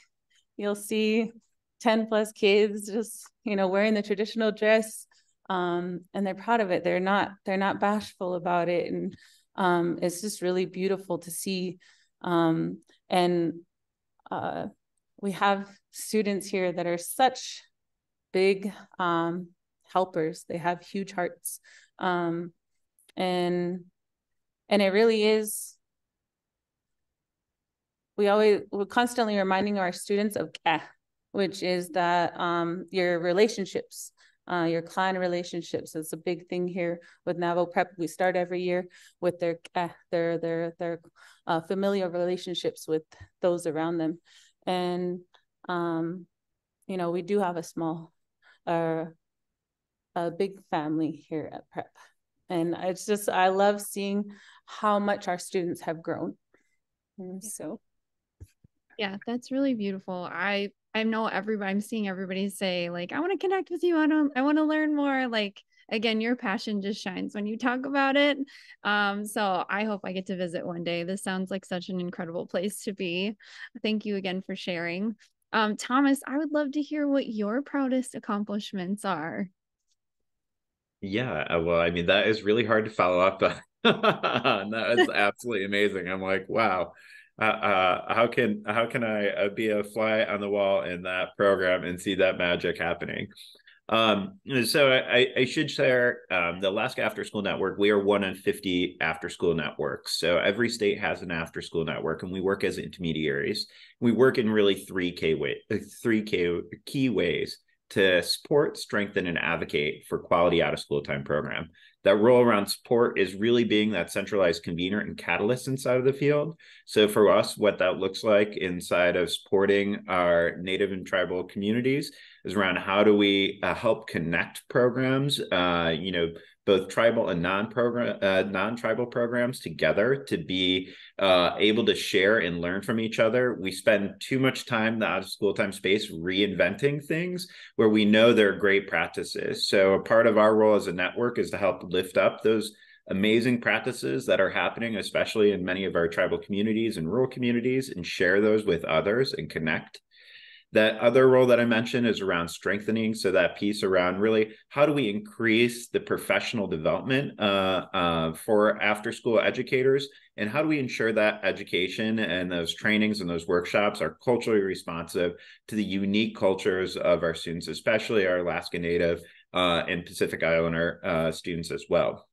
You'll see 10 plus kids just, you know, wearing the traditional dress, um, and they're proud of it. They're not they're not bashful about it, and um, it's just really beautiful to see. Um, and uh, we have students here that are such big um, helpers. They have huge hearts, um, and and it really is. We always we're constantly reminding our students of eh, which is that um, your relationships uh, your client relationships. It's a big thing here with Navajo Prep. We start every year with their uh, their their their uh, familial relationships with those around them, and um, you know we do have a small, uh, a big family here at Prep, and it's just I love seeing how much our students have grown. And so, yeah, that's really beautiful. I I know everybody, I'm seeing everybody say, like, I want to connect with you. I don't, I want to learn more. Like, again, your passion just shines when you talk about it. Um, so I hope I get to visit one day. This sounds like such an incredible place to be. Thank you again for sharing. Um, Thomas, I would love to hear what your proudest accomplishments are. Yeah, uh, well, I mean, that is really hard to follow up on. that is absolutely amazing. I'm like, wow uh, uh, how can how can I uh, be a fly on the wall in that program and see that magic happening? Um, so I, I should share um, the Alaska After School Network. We are one of 50 after school networks. So every state has an after school network, and we work as intermediaries. We work in really three key way, three key, key ways to support, strengthen, and advocate for quality out of school time program. That role around support is really being that centralized convener and catalyst inside of the field. So for us, what that looks like inside of supporting our native and tribal communities is around how do we uh, help connect programs, uh, you know, both tribal and non-program uh, non-tribal programs together to be uh, able to share and learn from each other. We spend too much time the out of school time space reinventing things where we know there are great practices. So a part of our role as a network is to help lift up those amazing practices that are happening especially in many of our tribal communities and rural communities and share those with others and connect that other role that I mentioned is around strengthening. So that piece around really how do we increase the professional development uh, uh, for after school educators, and how do we ensure that education and those trainings and those workshops are culturally responsive to the unique cultures of our students, especially our Alaska Native uh, and Pacific Islander uh, students as well.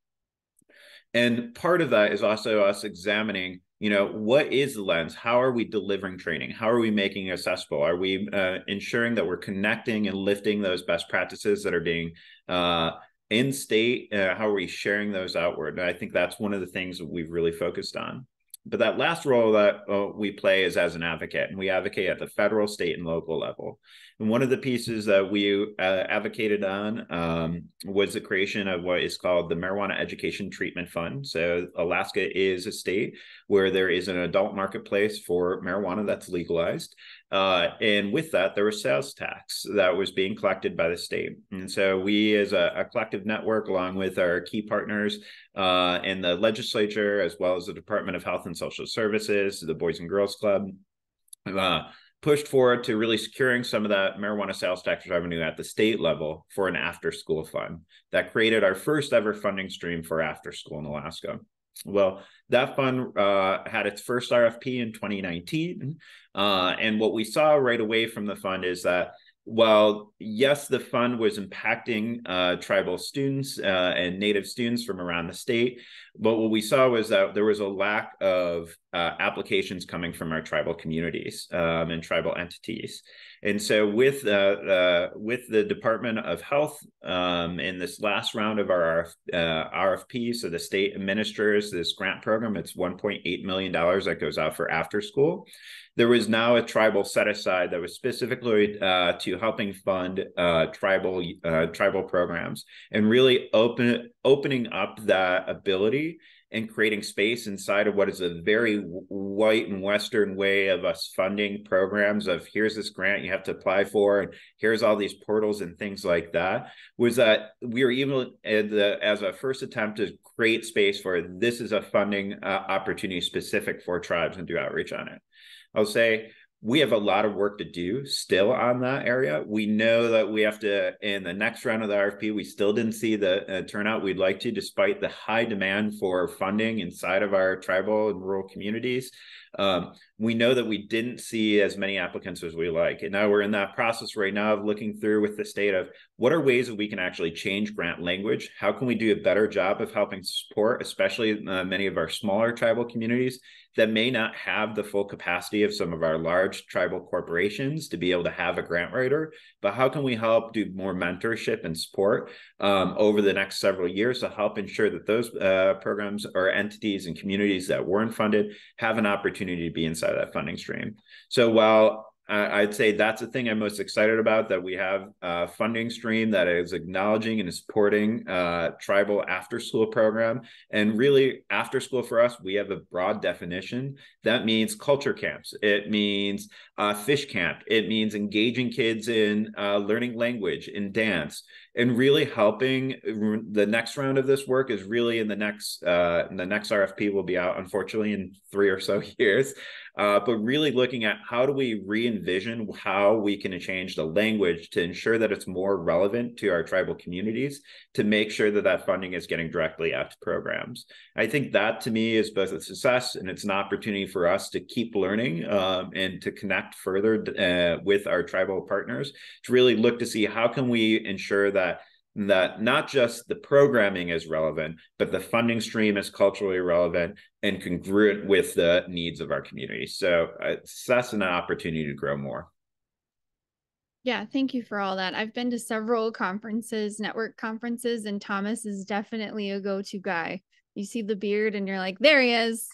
And part of that is also us examining you know what is the lens? How are we delivering training? How are we making it accessible? Are we uh, ensuring that we're connecting and lifting those best practices that are being uh, in state? Uh, how are we sharing those outward? And i think that's one of the things that we've really focused on but that last role that uh, we play is as an advocate and we advocate at the federal state and local level and one of the pieces that we uh, advocated on um, was the creation of what is called the Marijuana Education Treatment Fund. So, Alaska is a state where there is an adult marketplace for marijuana that's legalized. Uh, and with that, there was sales tax that was being collected by the state. And so, we, as a, a collective network, along with our key partners uh, in the legislature, as well as the Department of Health and Social Services, the Boys and Girls Club, uh, pushed forward to really securing some of that marijuana sales tax revenue at the state level for an after school fund that created our first ever funding stream for after school in Alaska. Well, that fund uh, had its first RFP in 2019. Uh, and what we saw right away from the fund is that while yes, the fund was impacting uh, tribal students uh, and native students from around the state, but what we saw was that there was a lack of uh, applications coming from our tribal communities um, and tribal entities. And so, with uh, uh, with the Department of Health um, in this last round of our RFP, uh, so the state administers this grant program. It's 1.8 million dollars that goes out for after school there was now a tribal set aside that was specifically uh, to helping fund uh, tribal tribal programs and really open opening up that ability and creating space inside of what is a very white and western way of us funding programs of here's this grant you have to apply for and here's all these portals and things like that was that we were even the, as a first attempt to create space for this is a funding uh, opportunity specific for tribes and do outreach on it. I'll say we have a lot of work to do still on that area. We know that we have to, in the next round of the RFP, we still didn't see the uh, turnout we'd like to, despite the high demand for funding inside of our tribal and rural communities. Um, we know that we didn't see as many applicants as we like. And now we're in that process right now of looking through with the state of what are ways that we can actually change grant language? How can we do a better job of helping support, especially uh, many of our smaller tribal communities that may not have the full capacity of some of our large tribal corporations to be able to have a grant writer? But how can we help do more mentorship and support um, over the next several years to help ensure that those uh, programs or entities and communities that weren't funded have an opportunity to be inside that funding stream. So while I'd say that's the thing I'm most excited about that we have a funding stream that is acknowledging and supporting uh, tribal after school program. And really, after school for us, we have a broad definition. That means culture camps, it means uh, fish camp, it means engaging kids in uh, learning language, in dance, and really helping. The next round of this work is really in the next, uh, the next RFP will be out, unfortunately, in three or so years uh, but really looking at how do we re-envision how we can change the language to ensure that it's more relevant to our tribal communities to make sure that that funding is getting directly out to programs. I think that to me is both a success and it's an opportunity for us to keep learning um, and to connect further uh, with our tribal partners to really look to see how can we ensure that that not just the programming is relevant, but the funding stream is culturally relevant and congruent with the needs of our community. So uh, that's an opportunity to grow more. Yeah, thank you for all that. I've been to several conferences, network conferences, and Thomas is definitely a go to guy. You see the beard and you're like, there he is.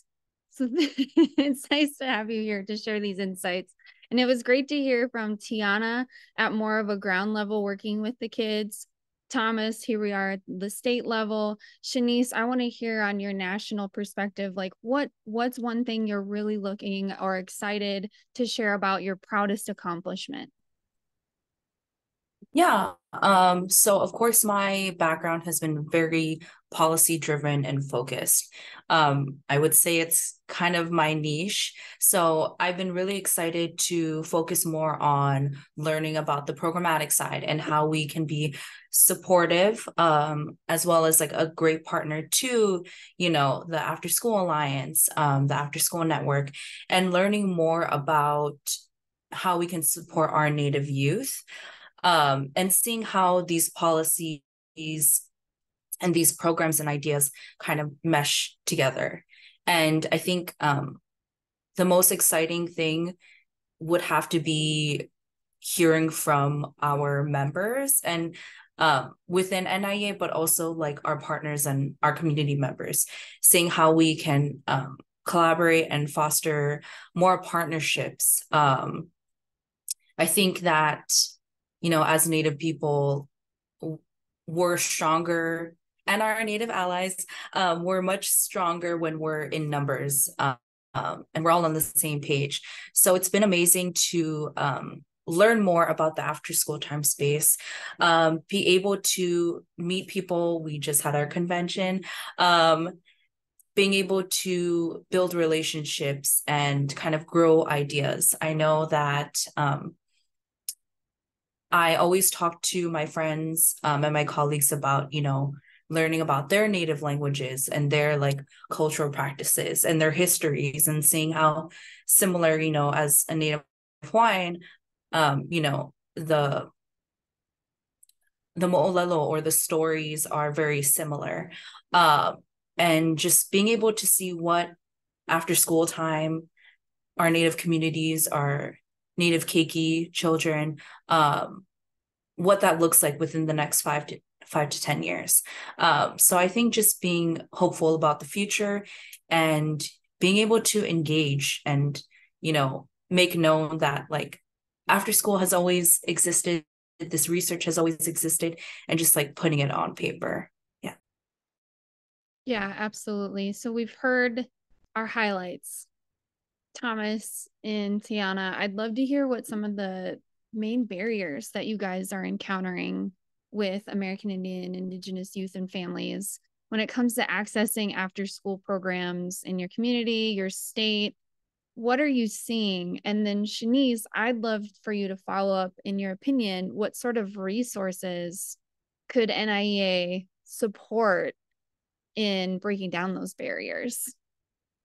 So it's nice to have you here to share these insights. And it was great to hear from Teahonna at more of a ground level working with the kids. Thomas, here we are at the state level. Shanise, I want to hear on your national perspective, like what what's one thing you're really looking or excited to share about your proudest accomplishment? Yeah. Um, so of course my background has been very policy driven and focused. Um, I would say it's kind of my niche. So I've been really excited to focus more on learning about the programmatic side and how we can be supportive, um, as well as like a great partner to, you know, the After School Alliance, um, the After School Network, and learning more about how we can support our Native youth um, and seeing how these policies and these programs and ideas kind of mesh together. And I think um, the most exciting thing would have to be hearing from our members and um, within NIA, but also like our partners and our community members, seeing how we can um, collaborate and foster more partnerships. Um, I think that you know, as Native people, we're stronger and our Native allies, um, we're much stronger when we're in numbers um, and we're all on the same page. So it's been amazing to um, learn more about the after school time space, um, be able to meet people. We just had our convention. Um, being able to build relationships and kind of grow ideas. I know that um, I always talk to my friends um, and my colleagues about, you know, learning about their native languages and their like cultural practices and their histories and seeing how similar, you know, as a native Hawaiian, um, you know, the the mo'olelo or the stories are very similar. Uh, and just being able to see what after school time our native communities, our native keiki children um, what that looks like within the next five to five to ten years. Um, so i think just being hopeful about the future and being able to engage and you know make known that like after school has always existed this research has always existed and just like putting it on paper. Yeah. Yeah absolutely. So we've heard our highlights Thomas and Teahonna, I'd love to hear what some of the main barriers that you guys are encountering with American Indian, Indigenous youth, and families when it comes to accessing after school programs in your community, your state. What are you seeing? And then, Shanise, I'd love for you to follow up in your opinion. What sort of resources could NIA support in breaking down those barriers?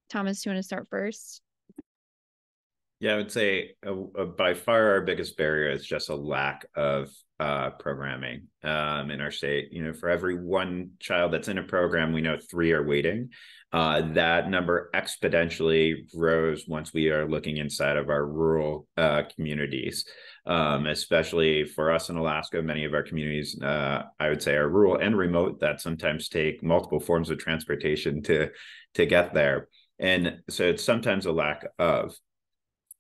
Thomas, do you want to start first? Yeah, I would say uh, uh, by far our biggest barrier is just a lack of uh, programming um, in our state. You know, for every one child that's in a program, we know three are waiting. Uh, that number exponentially grows once we are looking inside of our rural uh, communities, um, especially for us in Alaska. Many of our communities, uh, I would say, are rural and remote that sometimes take multiple forms of transportation to to get there. And so it's sometimes a lack of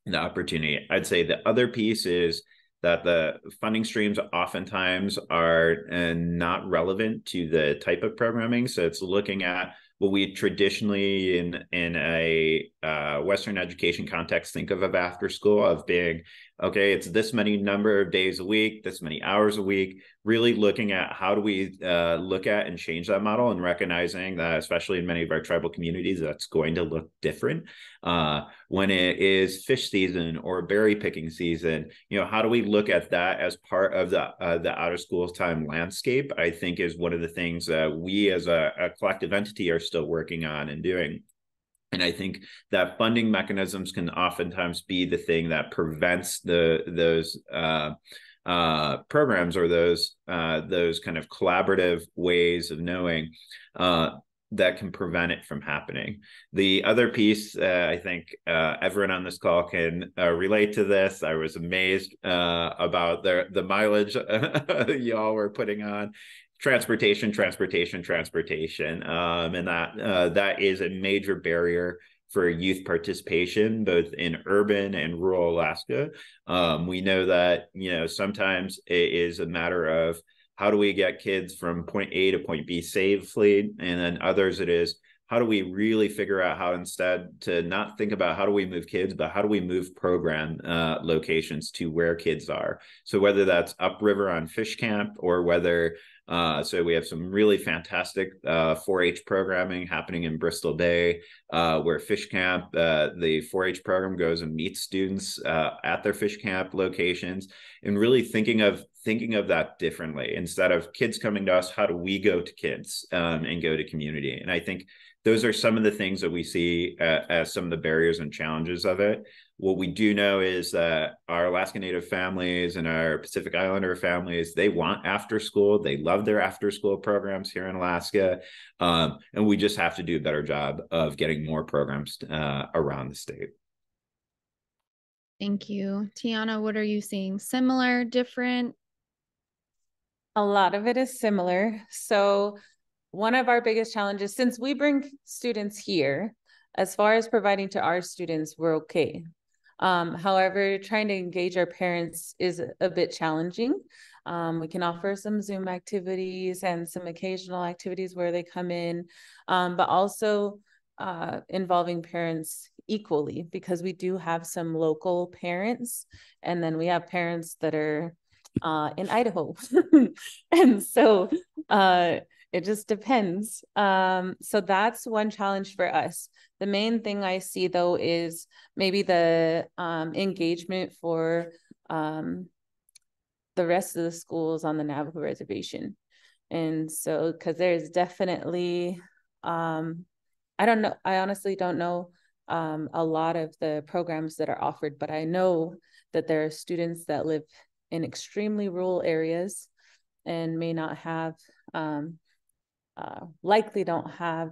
the opportunity. I'd say the other piece is that the funding streams oftentimes are uh, not relevant to the type of programming. So it's looking at what we traditionally in in a uh, Western education context think of of after school of being okay, it's this many number of days a week, this many hours a week. Really looking at how do we uh, look at and change that model, and recognizing that especially in many of our tribal communities, that's going to look different uh, when it is fish season or berry picking season. You know, how do we look at that as part of the uh, the out of school time landscape? I think is one of the things that we as a, a collective entity are still working on and doing. And I think that funding mechanisms can oftentimes be the thing that prevents the those uh, uh, programs or those uh, those kind of collaborative ways of knowing. Uh, that can prevent it from happening. The other piece, uh, I think uh, everyone on this call can relate to this. I was amazed about the the mileage y'all were putting on transportation, transportation, transportation, um, and that uh, that is a major barrier for youth participation, both in urban and rural Alaska. Um, we know that you know sometimes it is a matter of how do we get kids from point A to point B safely? And then others, it is how do we really figure out how instead to not think about how do we move kids, but how do we move program uh, locations to where kids are? So whether that's upriver on fish camp or whether uh, so we have some really fantastic uh, 4-H programming happening in Bristol Bay, uh, where Fish Camp, uh, the 4-H program goes and meets students uh, at their Fish Camp locations, and really thinking of thinking of that differently instead of kids coming to us. How do we go to kids um, and go to community? And I think those are some of the things that we see uh, as some of the barriers and challenges of it. What we do know is that our Alaska Native families and our Pacific Islander families, they want after school. They love their after school programs here in Alaska. Um, and we just have to do a better job of getting more programs uh, around the state. Thank you. Teahonna, what are you seeing? Similar, different? A lot of it is similar. So one of our biggest challenges, since we bring students here, as far as providing to our students, we're okay. Um, however, trying to engage our parents is a bit challenging. Um, we can offer some Zoom activities and some occasional activities where they come in, um, but also uh, involving parents equally because we do have some local parents, and then we have parents that are uh, in Idaho. and so uh, it just depends. Um, so that's one challenge for us. The main thing I see though is maybe the um, engagement for um, the rest of the schools on the Navajo reservation. And so, because there's definitely, um, I don't know, I honestly don't know um, a lot of the programs that are offered, but I know that there are students that live in extremely rural areas and may not have um, uh, likely don't have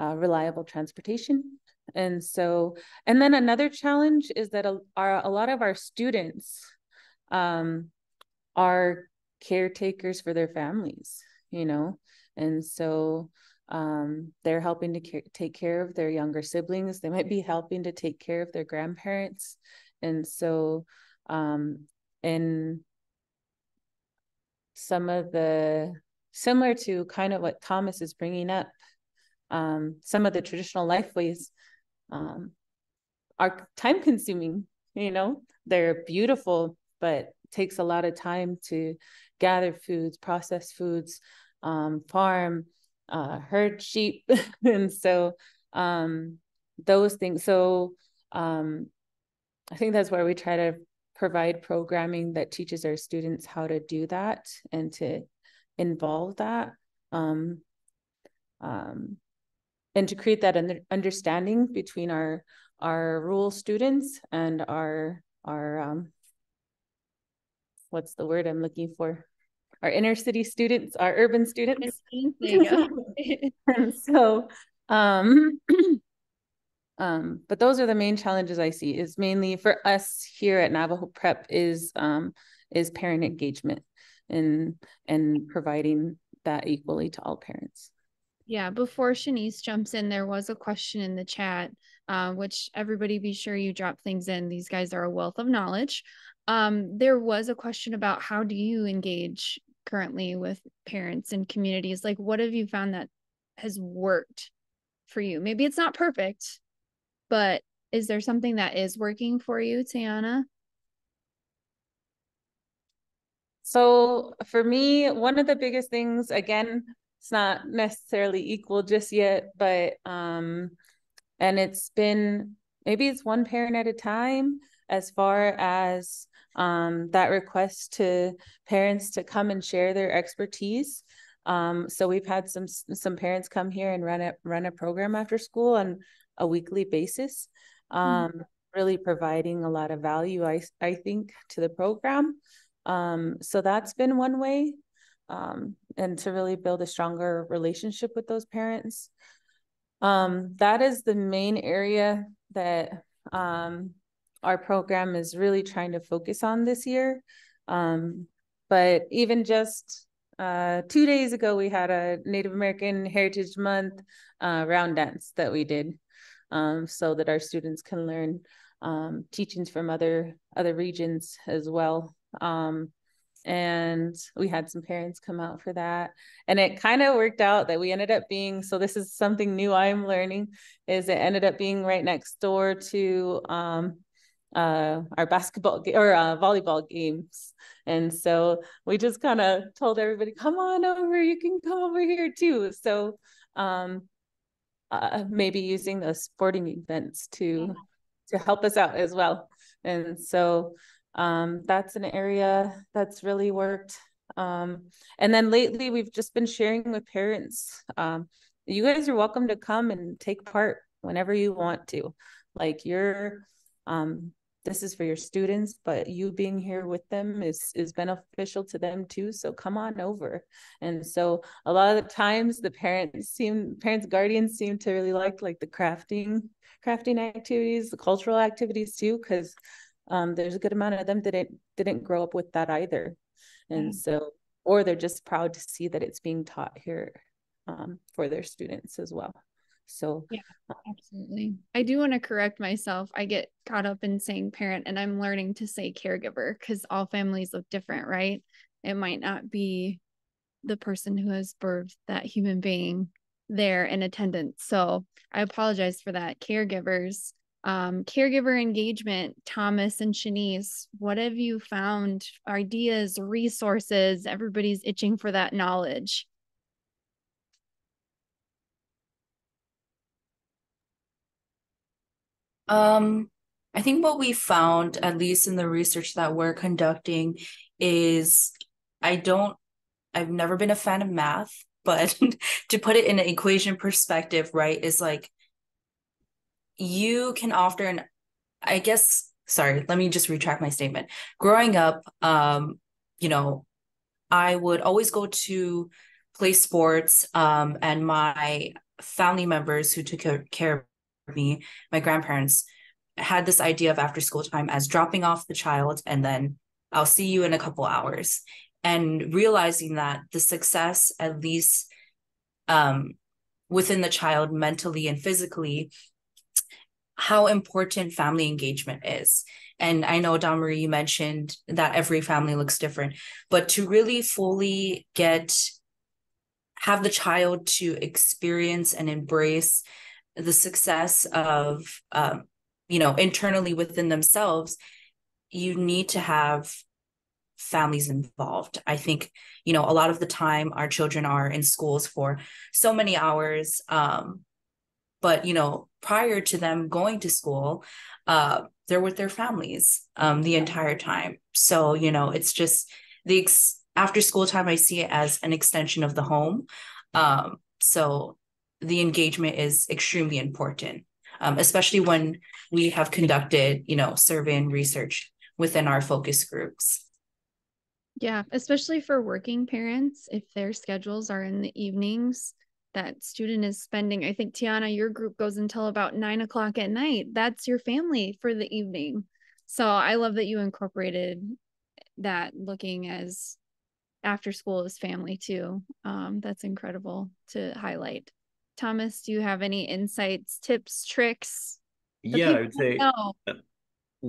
uh, reliable transportation. And so, and then another challenge is that a, our, a lot of our students um, are caretakers for their families, you know, and so um, they're helping to care, take care of their younger siblings. They might be helping to take care of their grandparents. And so, um, in some of the similar to kind of what Thomas is bringing up, um, some of the traditional life ways um, are time consuming, you know, they're beautiful, but takes a lot of time to gather foods, process foods, um, farm, uh, herd sheep. and so um, those things. So um, I think that's where we try to provide programming that teaches our students how to do that and to involve that um, um, and to create that under, understanding between our our rural students and our our um, what's the word I'm looking for? Our inner city students our urban students. And so um um but those are the main challenges I see is mainly for us here at Navajo Prep is um is parent engagement and and providing that equally to all parents. Yeah, before Shanise jumps in, there was a question in the chat, uh, which everybody be sure you drop things in. These guys are a wealth of knowledge. Um, there was a question about how do you engage currently with parents and communities? Like, what have you found that has worked for you? Maybe it's not perfect, but is there something that is working for you, Teahonna? So for me, one of the biggest things, again, it's not necessarily equal just yet, but um, and it's been maybe it's one parent at a time as far as um, that request to parents to come and share their expertise. Um, so we've had some some parents come here and run a run a program after school on a weekly basis, mm-hmm. um, mm-hmm. really providing a lot of value. I I think to the program. Um, so that's been one way. um, and to really build a stronger relationship with those parents. Um, that is the main area that um, our program is really trying to focus on this year. Um, but even just uh, two days ago, we had a Native American Heritage Month uh, round dance that we did um, so that our students can learn teachings from other other regions as well. Um, and we had some parents come out for that. And it kind of worked out that we ended up being so this is something new i'm learning is it ended up being right next door to um, uh, our basketball or uh, volleyball games. And so we just kind of told everybody come on over you can come over here too. So um, uh, maybe using the sporting events to to help us out as well. And so um, that's an area that's really worked. Um, and then lately, we've just been sharing with parents. Um, you guys are welcome to come and take part whenever you want to. Like you're, um, this is for your students, but you being here with them is is beneficial to them too. So come on over. And so a lot of the times, the parents seem parents guardians seem to really like like the crafting crafting activities, the cultural activities too, because um, there's a good amount of them that didn't didn't grow up with that either. And mm. so or they're just proud to see that it's being taught here um, for their students as well. So yeah absolutely. I do want to correct myself. I get caught up in saying parent and i'm learning to say caregiver because all families look different right? It might not be the person who has birthed that human being there in attendance. So i apologize for that. Caregivers um, caregiver engagement, Thomas and Shanise, what have you found? Ideas, resources, everybody's itching for that knowledge. Um, I think what we found, at least in the research that we're conducting, is I don't, I've never been a fan of math, but to put it in an equation perspective, right, is like you can often i guess sorry let me just retract my statement. Growing up um you know i would always go to play sports um and my family members who took care of me my grandparents had this idea of after school time as dropping off the child and then i'll see you in a couple hours. And realizing that the success at least um within the child mentally and physically how important family engagement is. And I know, Dawn Marie, you mentioned that every family looks different, but to really fully get, have the child to experience and embrace the success of, um, you know, internally within themselves, you need to have families involved. I think, you know, a lot of the time our children are in schools for so many hours. Um, but you know prior to them going to school uh they're with their families um the entire time. So you know it's just the ex- after school time i see it as an extension of the home. Um so the engagement is extremely important um, especially when we have conducted you know survey and research within our focus groups. Yeah especially for working parents if their schedules are in the evenings that student is spending. I think Teahonna, your group goes until about nine o'clock at night. That's your family for the evening. So I love that you incorporated that looking as after school as family too. Um, that's incredible to highlight. Thomas, do you have any insights, tips, tricks? Yeah, I would say know?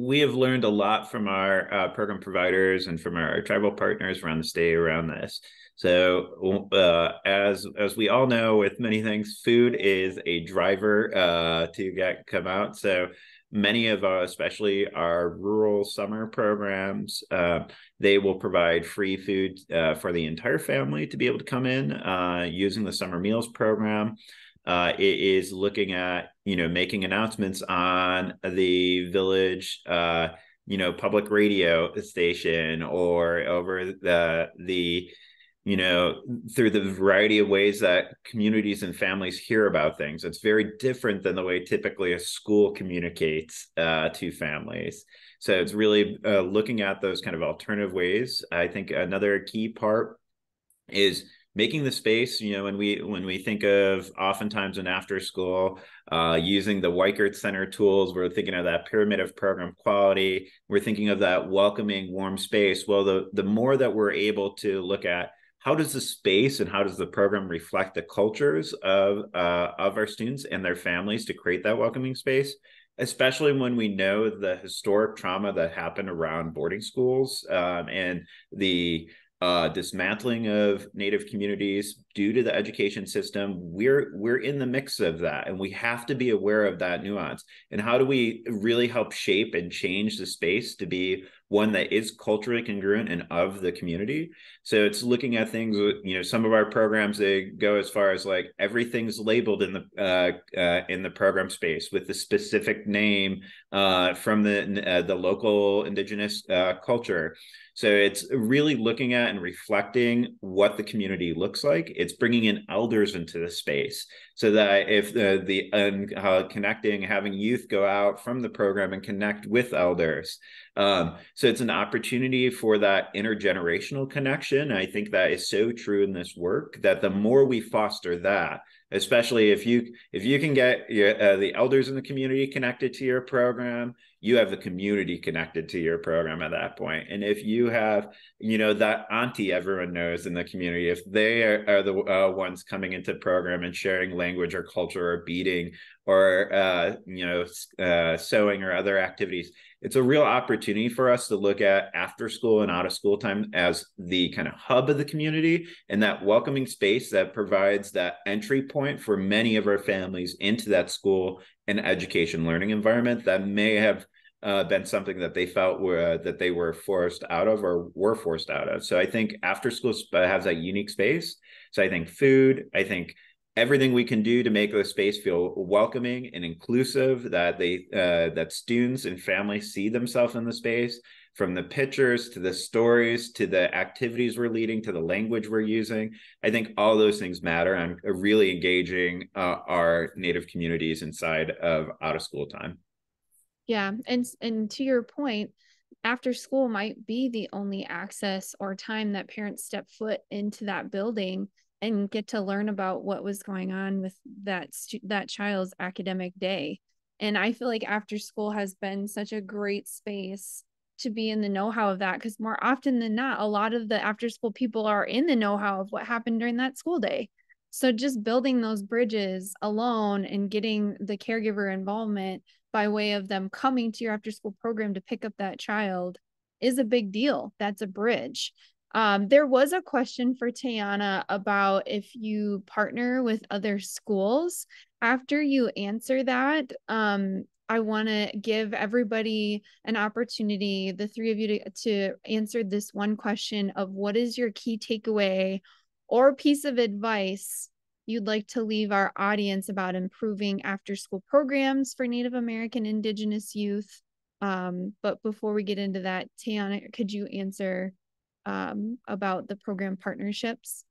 We have learned a lot from our uh, program providers and from our tribal partners around the state around this. So, uh, as as we all know, with many things, food is a driver uh, to get come out. So many of uh, especially our rural summer programs uh, they will provide free food uh, for the entire family to be able to come in uh, using the summer meals program uh, it is looking at you know making announcements on the village uh, you know public radio station or over the the you know, through the variety of ways that communities and families hear about things. It's very different than the way typically a school communicates uh, to families. So it's really uh, looking at those kind of alternative ways. I think another key part is making the space you know when we when we think of oftentimes in after school uh, using the Weikart Center tools we're thinking of that pyramid of program quality. We're thinking of that welcoming warm space. Well the the more that we're able to look at how does the space and how does the program reflect the cultures of uh, of our students and their families to create that welcoming space especially when we know the historic trauma that happened around boarding schools um, and the uh, dismantling of native communities due to the education system we're we're in the mix of that and we have to be aware of that nuance. And how do we really help shape and change the space to be one that is culturally congruent and of the community? So it's looking at things you know some of our programs they go as far as like everything's labeled in the uh, uh, in the program space with the specific name uh, from the uh, the local indigenous uh, culture. So it's really looking at and reflecting what the community looks like. Bringing in elders into the space so that if the the uh, connecting, having youth go out from the program and connect with elders. Um, so it's an opportunity for that intergenerational connection. I think that is so true in this work that the more we foster that, especially if you if you can get your, uh, the elders in the community connected to your program you have the community connected to your program at that point. and if you have you know that auntie everyone knows in the community if they are, are the uh, ones coming into program and sharing language or culture or beading or uh, you know uh, sewing or other activities it's a real opportunity for us to look at after school and out of school time as the kind of hub of the community and that welcoming space that provides that entry point for many of our families into that school and education learning environment that may have uh, been something that they felt were uh, that they were forced out of or were forced out of. So I think after school has that unique space. So I think food, I think everything we can do to make the space feel welcoming and inclusive that they uh, that students and families see themselves in the space from the pictures to the stories to the activities we're leading to the language we're using. I think all those things matter and really engaging uh, our native communities inside of out of school time. Yeah and and to your point after school might be the only access or time that parents step foot into that building and get to learn about what was going on with that stu- that child's academic day. And i feel like after school has been such a great space to be in the know-how of that because more often than not a lot of the after school people are in the know-how of what happened during that school day. So just building those bridges alone and getting the caregiver involvement by way of them coming to your after school program to pick up that child is a big deal. That's a bridge um, there was a question for Teahonna about if you partner with other schools. After you answer that, um, I want to give everybody an opportunity, the three of you, to, to answer this one question of what is your key takeaway or piece of advice you'd like to leave our audience about improving after school programs for Native American Indigenous youth. Um, but before we get into that, Teahonna, could you answer um, about the program partnerships?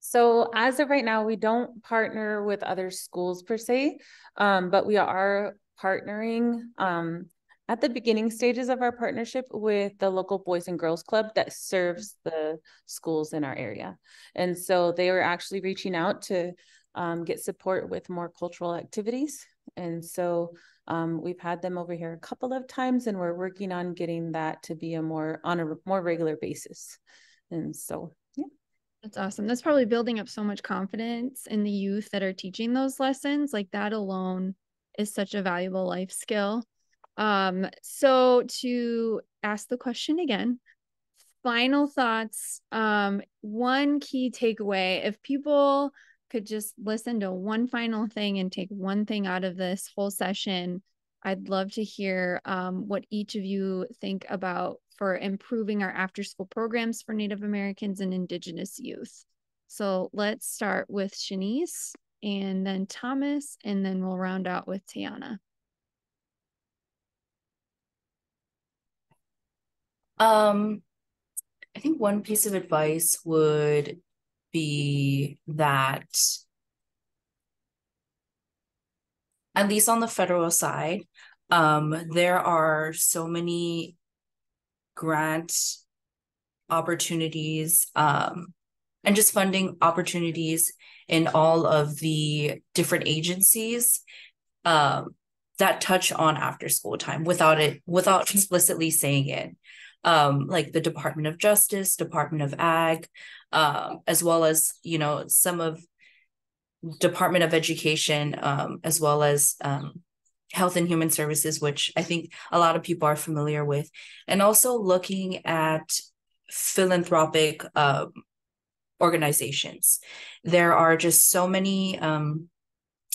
So as of right now, we don't partner with other schools per se, um, but we are partnering um, at the beginning stages of our partnership with the local Boys and Girls Club that serves the schools in our area. And so they were actually reaching out to um, get support with more cultural activities. And so um, we've had them over here a couple of times, and we're working on getting that to be a more on a more regular basis. And so, yeah. That's awesome. That's probably building up so much confidence in the youth that are teaching those lessons. Like that alone is such a valuable life skill. Um, so to ask the question again, final thoughts. Um, one key takeaway if people could just listen to one final thing and take one thing out of this whole session, I'd love to hear um, what each of you think about for improving our after school programs for Native Americans and Indigenous youth. So let's start with Shanise and then Thomas, and then we'll round out with Teahonna. Um, I think one piece of advice would be that at least on the federal side, um, there are so many grant opportunities um, and just funding opportunities in all of the different agencies um, that touch on after school time without it without explicitly saying it. Um, like the department of justice department of ag uh, as well as you know some of department of education um, as well as um, health and human services which i think a lot of people are familiar with and also looking at philanthropic um, organizations there are just so many um,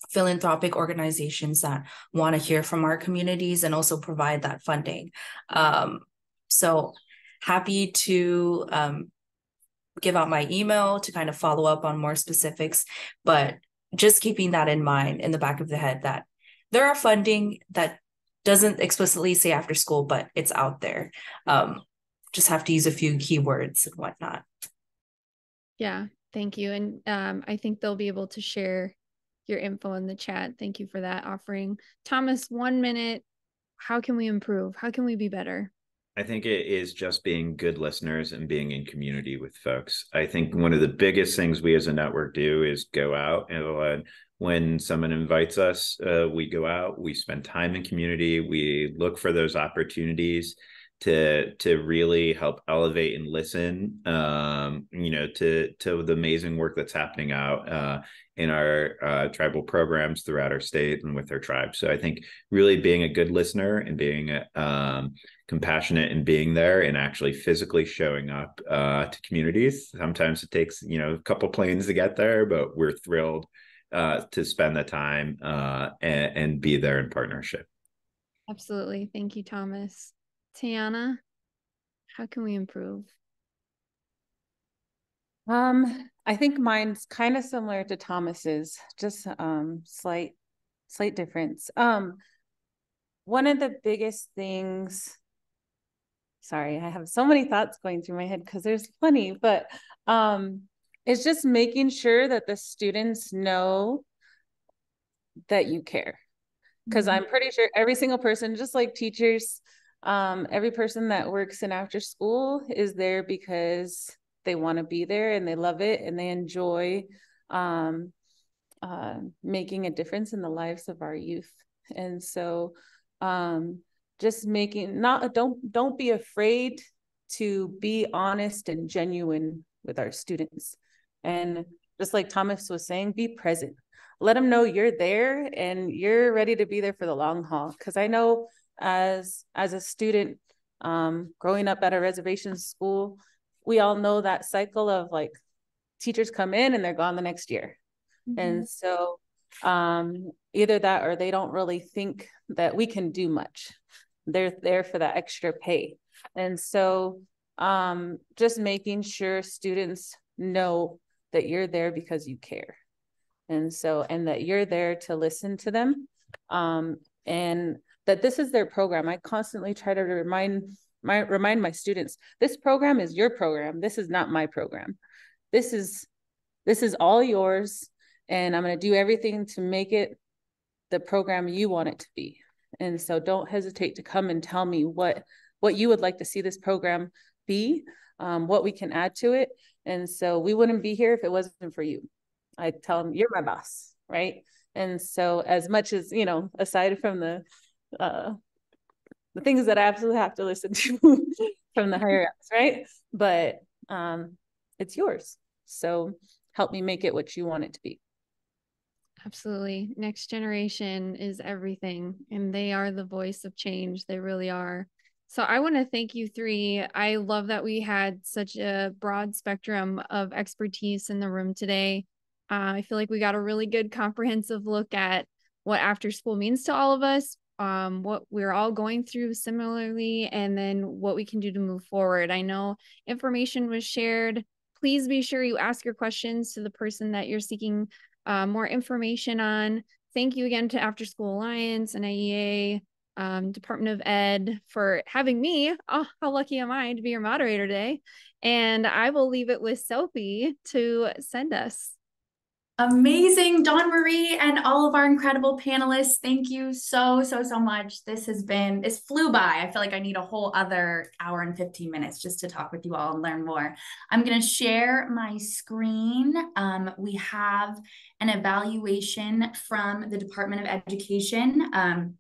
philanthropic organizations that want to hear from our communities and also provide that funding. Um, so happy to um, give out my email to kind of follow up on more specifics, but just keeping that in mind in the back of the head that there are funding that doesn't explicitly say after school, but it's out there. Um, just have to use a few keywords and whatnot. Yeah, thank you. And um, I think they'll be able to share your info in the chat. Thank you for that offering. Thomas, one minute. How can we improve? How can we be better? I think it is just being good listeners and being in community with folks. I think one of the biggest things we as a network do is go out and when someone invites us, uh, we go out, we spend time in community, we look for those opportunities to to really help elevate and listen um you know to to the amazing work that's happening out uh in our uh, tribal programs throughout our state and with our tribes. So I think really being a good listener and being um, compassionate and being there and actually physically showing up uh, to communities. Sometimes it takes you know a couple planes to get there, but we're thrilled uh, to spend the time uh, and, and be there in partnership. Absolutely. Thank you, Thomas. Teahonna, how can we improve? Um, I think mine's kind of similar to Thomas's, just um slight slight difference. Um one of the biggest things sorry, I have so many thoughts going through my head because there's plenty, but um it's just making sure that the students know that you care. Because mm-hmm. I'm pretty sure every single person, just like teachers, um, every person that works in after school is there because they want to be there and they love it and they enjoy um, uh, making a difference in the lives of our youth. And so um, just making not don't don't be afraid to be honest and genuine with our students. And just like Thomas was saying, be present. Let them know you're there and you're ready to be there for the long haul. Because I know as as a student um, growing up at a reservation school, we all know that cycle of like teachers come in and they're gone the next year. Mm-hmm. And so um, either that or they don't really think that we can do much. They're there for that extra pay. And so um, just making sure students know that you're there because you care. And so, and that you're there to listen to them um, and that this is their program. I constantly try to remind my remind my students this program is your program. This is not my program. This is this is all yours and i'm going to do everything to make it the program you want it to be. And so don't hesitate to come and tell me what what you would like to see this program be um, what we can add to it. And so we wouldn't be here if it wasn't for you. I tell them you're my boss right? And so as much as you know aside from the uh, the things that I absolutely have to listen to from the higher ups, right? But um, it's yours. So help me make it what you want it to be. Absolutely. Next generation is everything, and they are the voice of change. They really are. So I want to thank you three. I love that we had such a broad spectrum of expertise in the room today. Uh, I feel like we got a really good comprehensive look at what after school means to all of us, um, what we're all going through similarly, and then what we can do to move forward. I know information was shared. Please be sure you ask your questions to the person that you're seeking uh, more information on. Thank you again to After School Alliance and NIEA, um, Department of Ed for having me. Oh, how lucky am I to be your moderator today? And I will leave it with Sophie to send us. Amazing, Dawn Marie, and all of our incredible panelists. Thank you so, so, so much. This has been, this flew by. I feel like I need a whole other hour and 15 minutes just to talk with you all and learn more. I'm going to share my screen. Um, we have an evaluation from the Department of Education. Um,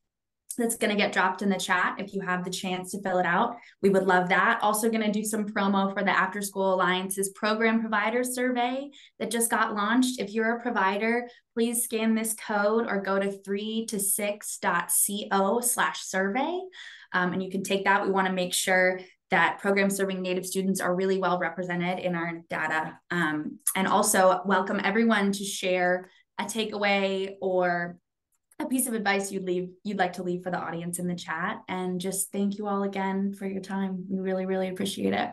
that's going to get dropped in the chat if you have the chance to fill it out. We would love that. Also going to do some promo for the After School Alliance's program provider survey that just got launched. If you're a provider, please scan this code or go to 3 to 6.co slash survey. Um, and you can take that. We want to make sure that programs serving Native students are really well represented in our data. Um, and also welcome everyone to share a takeaway or a piece of advice you'd leave you'd like to leave for the audience in the chat. And just thank you all again for your time. We really really appreciate it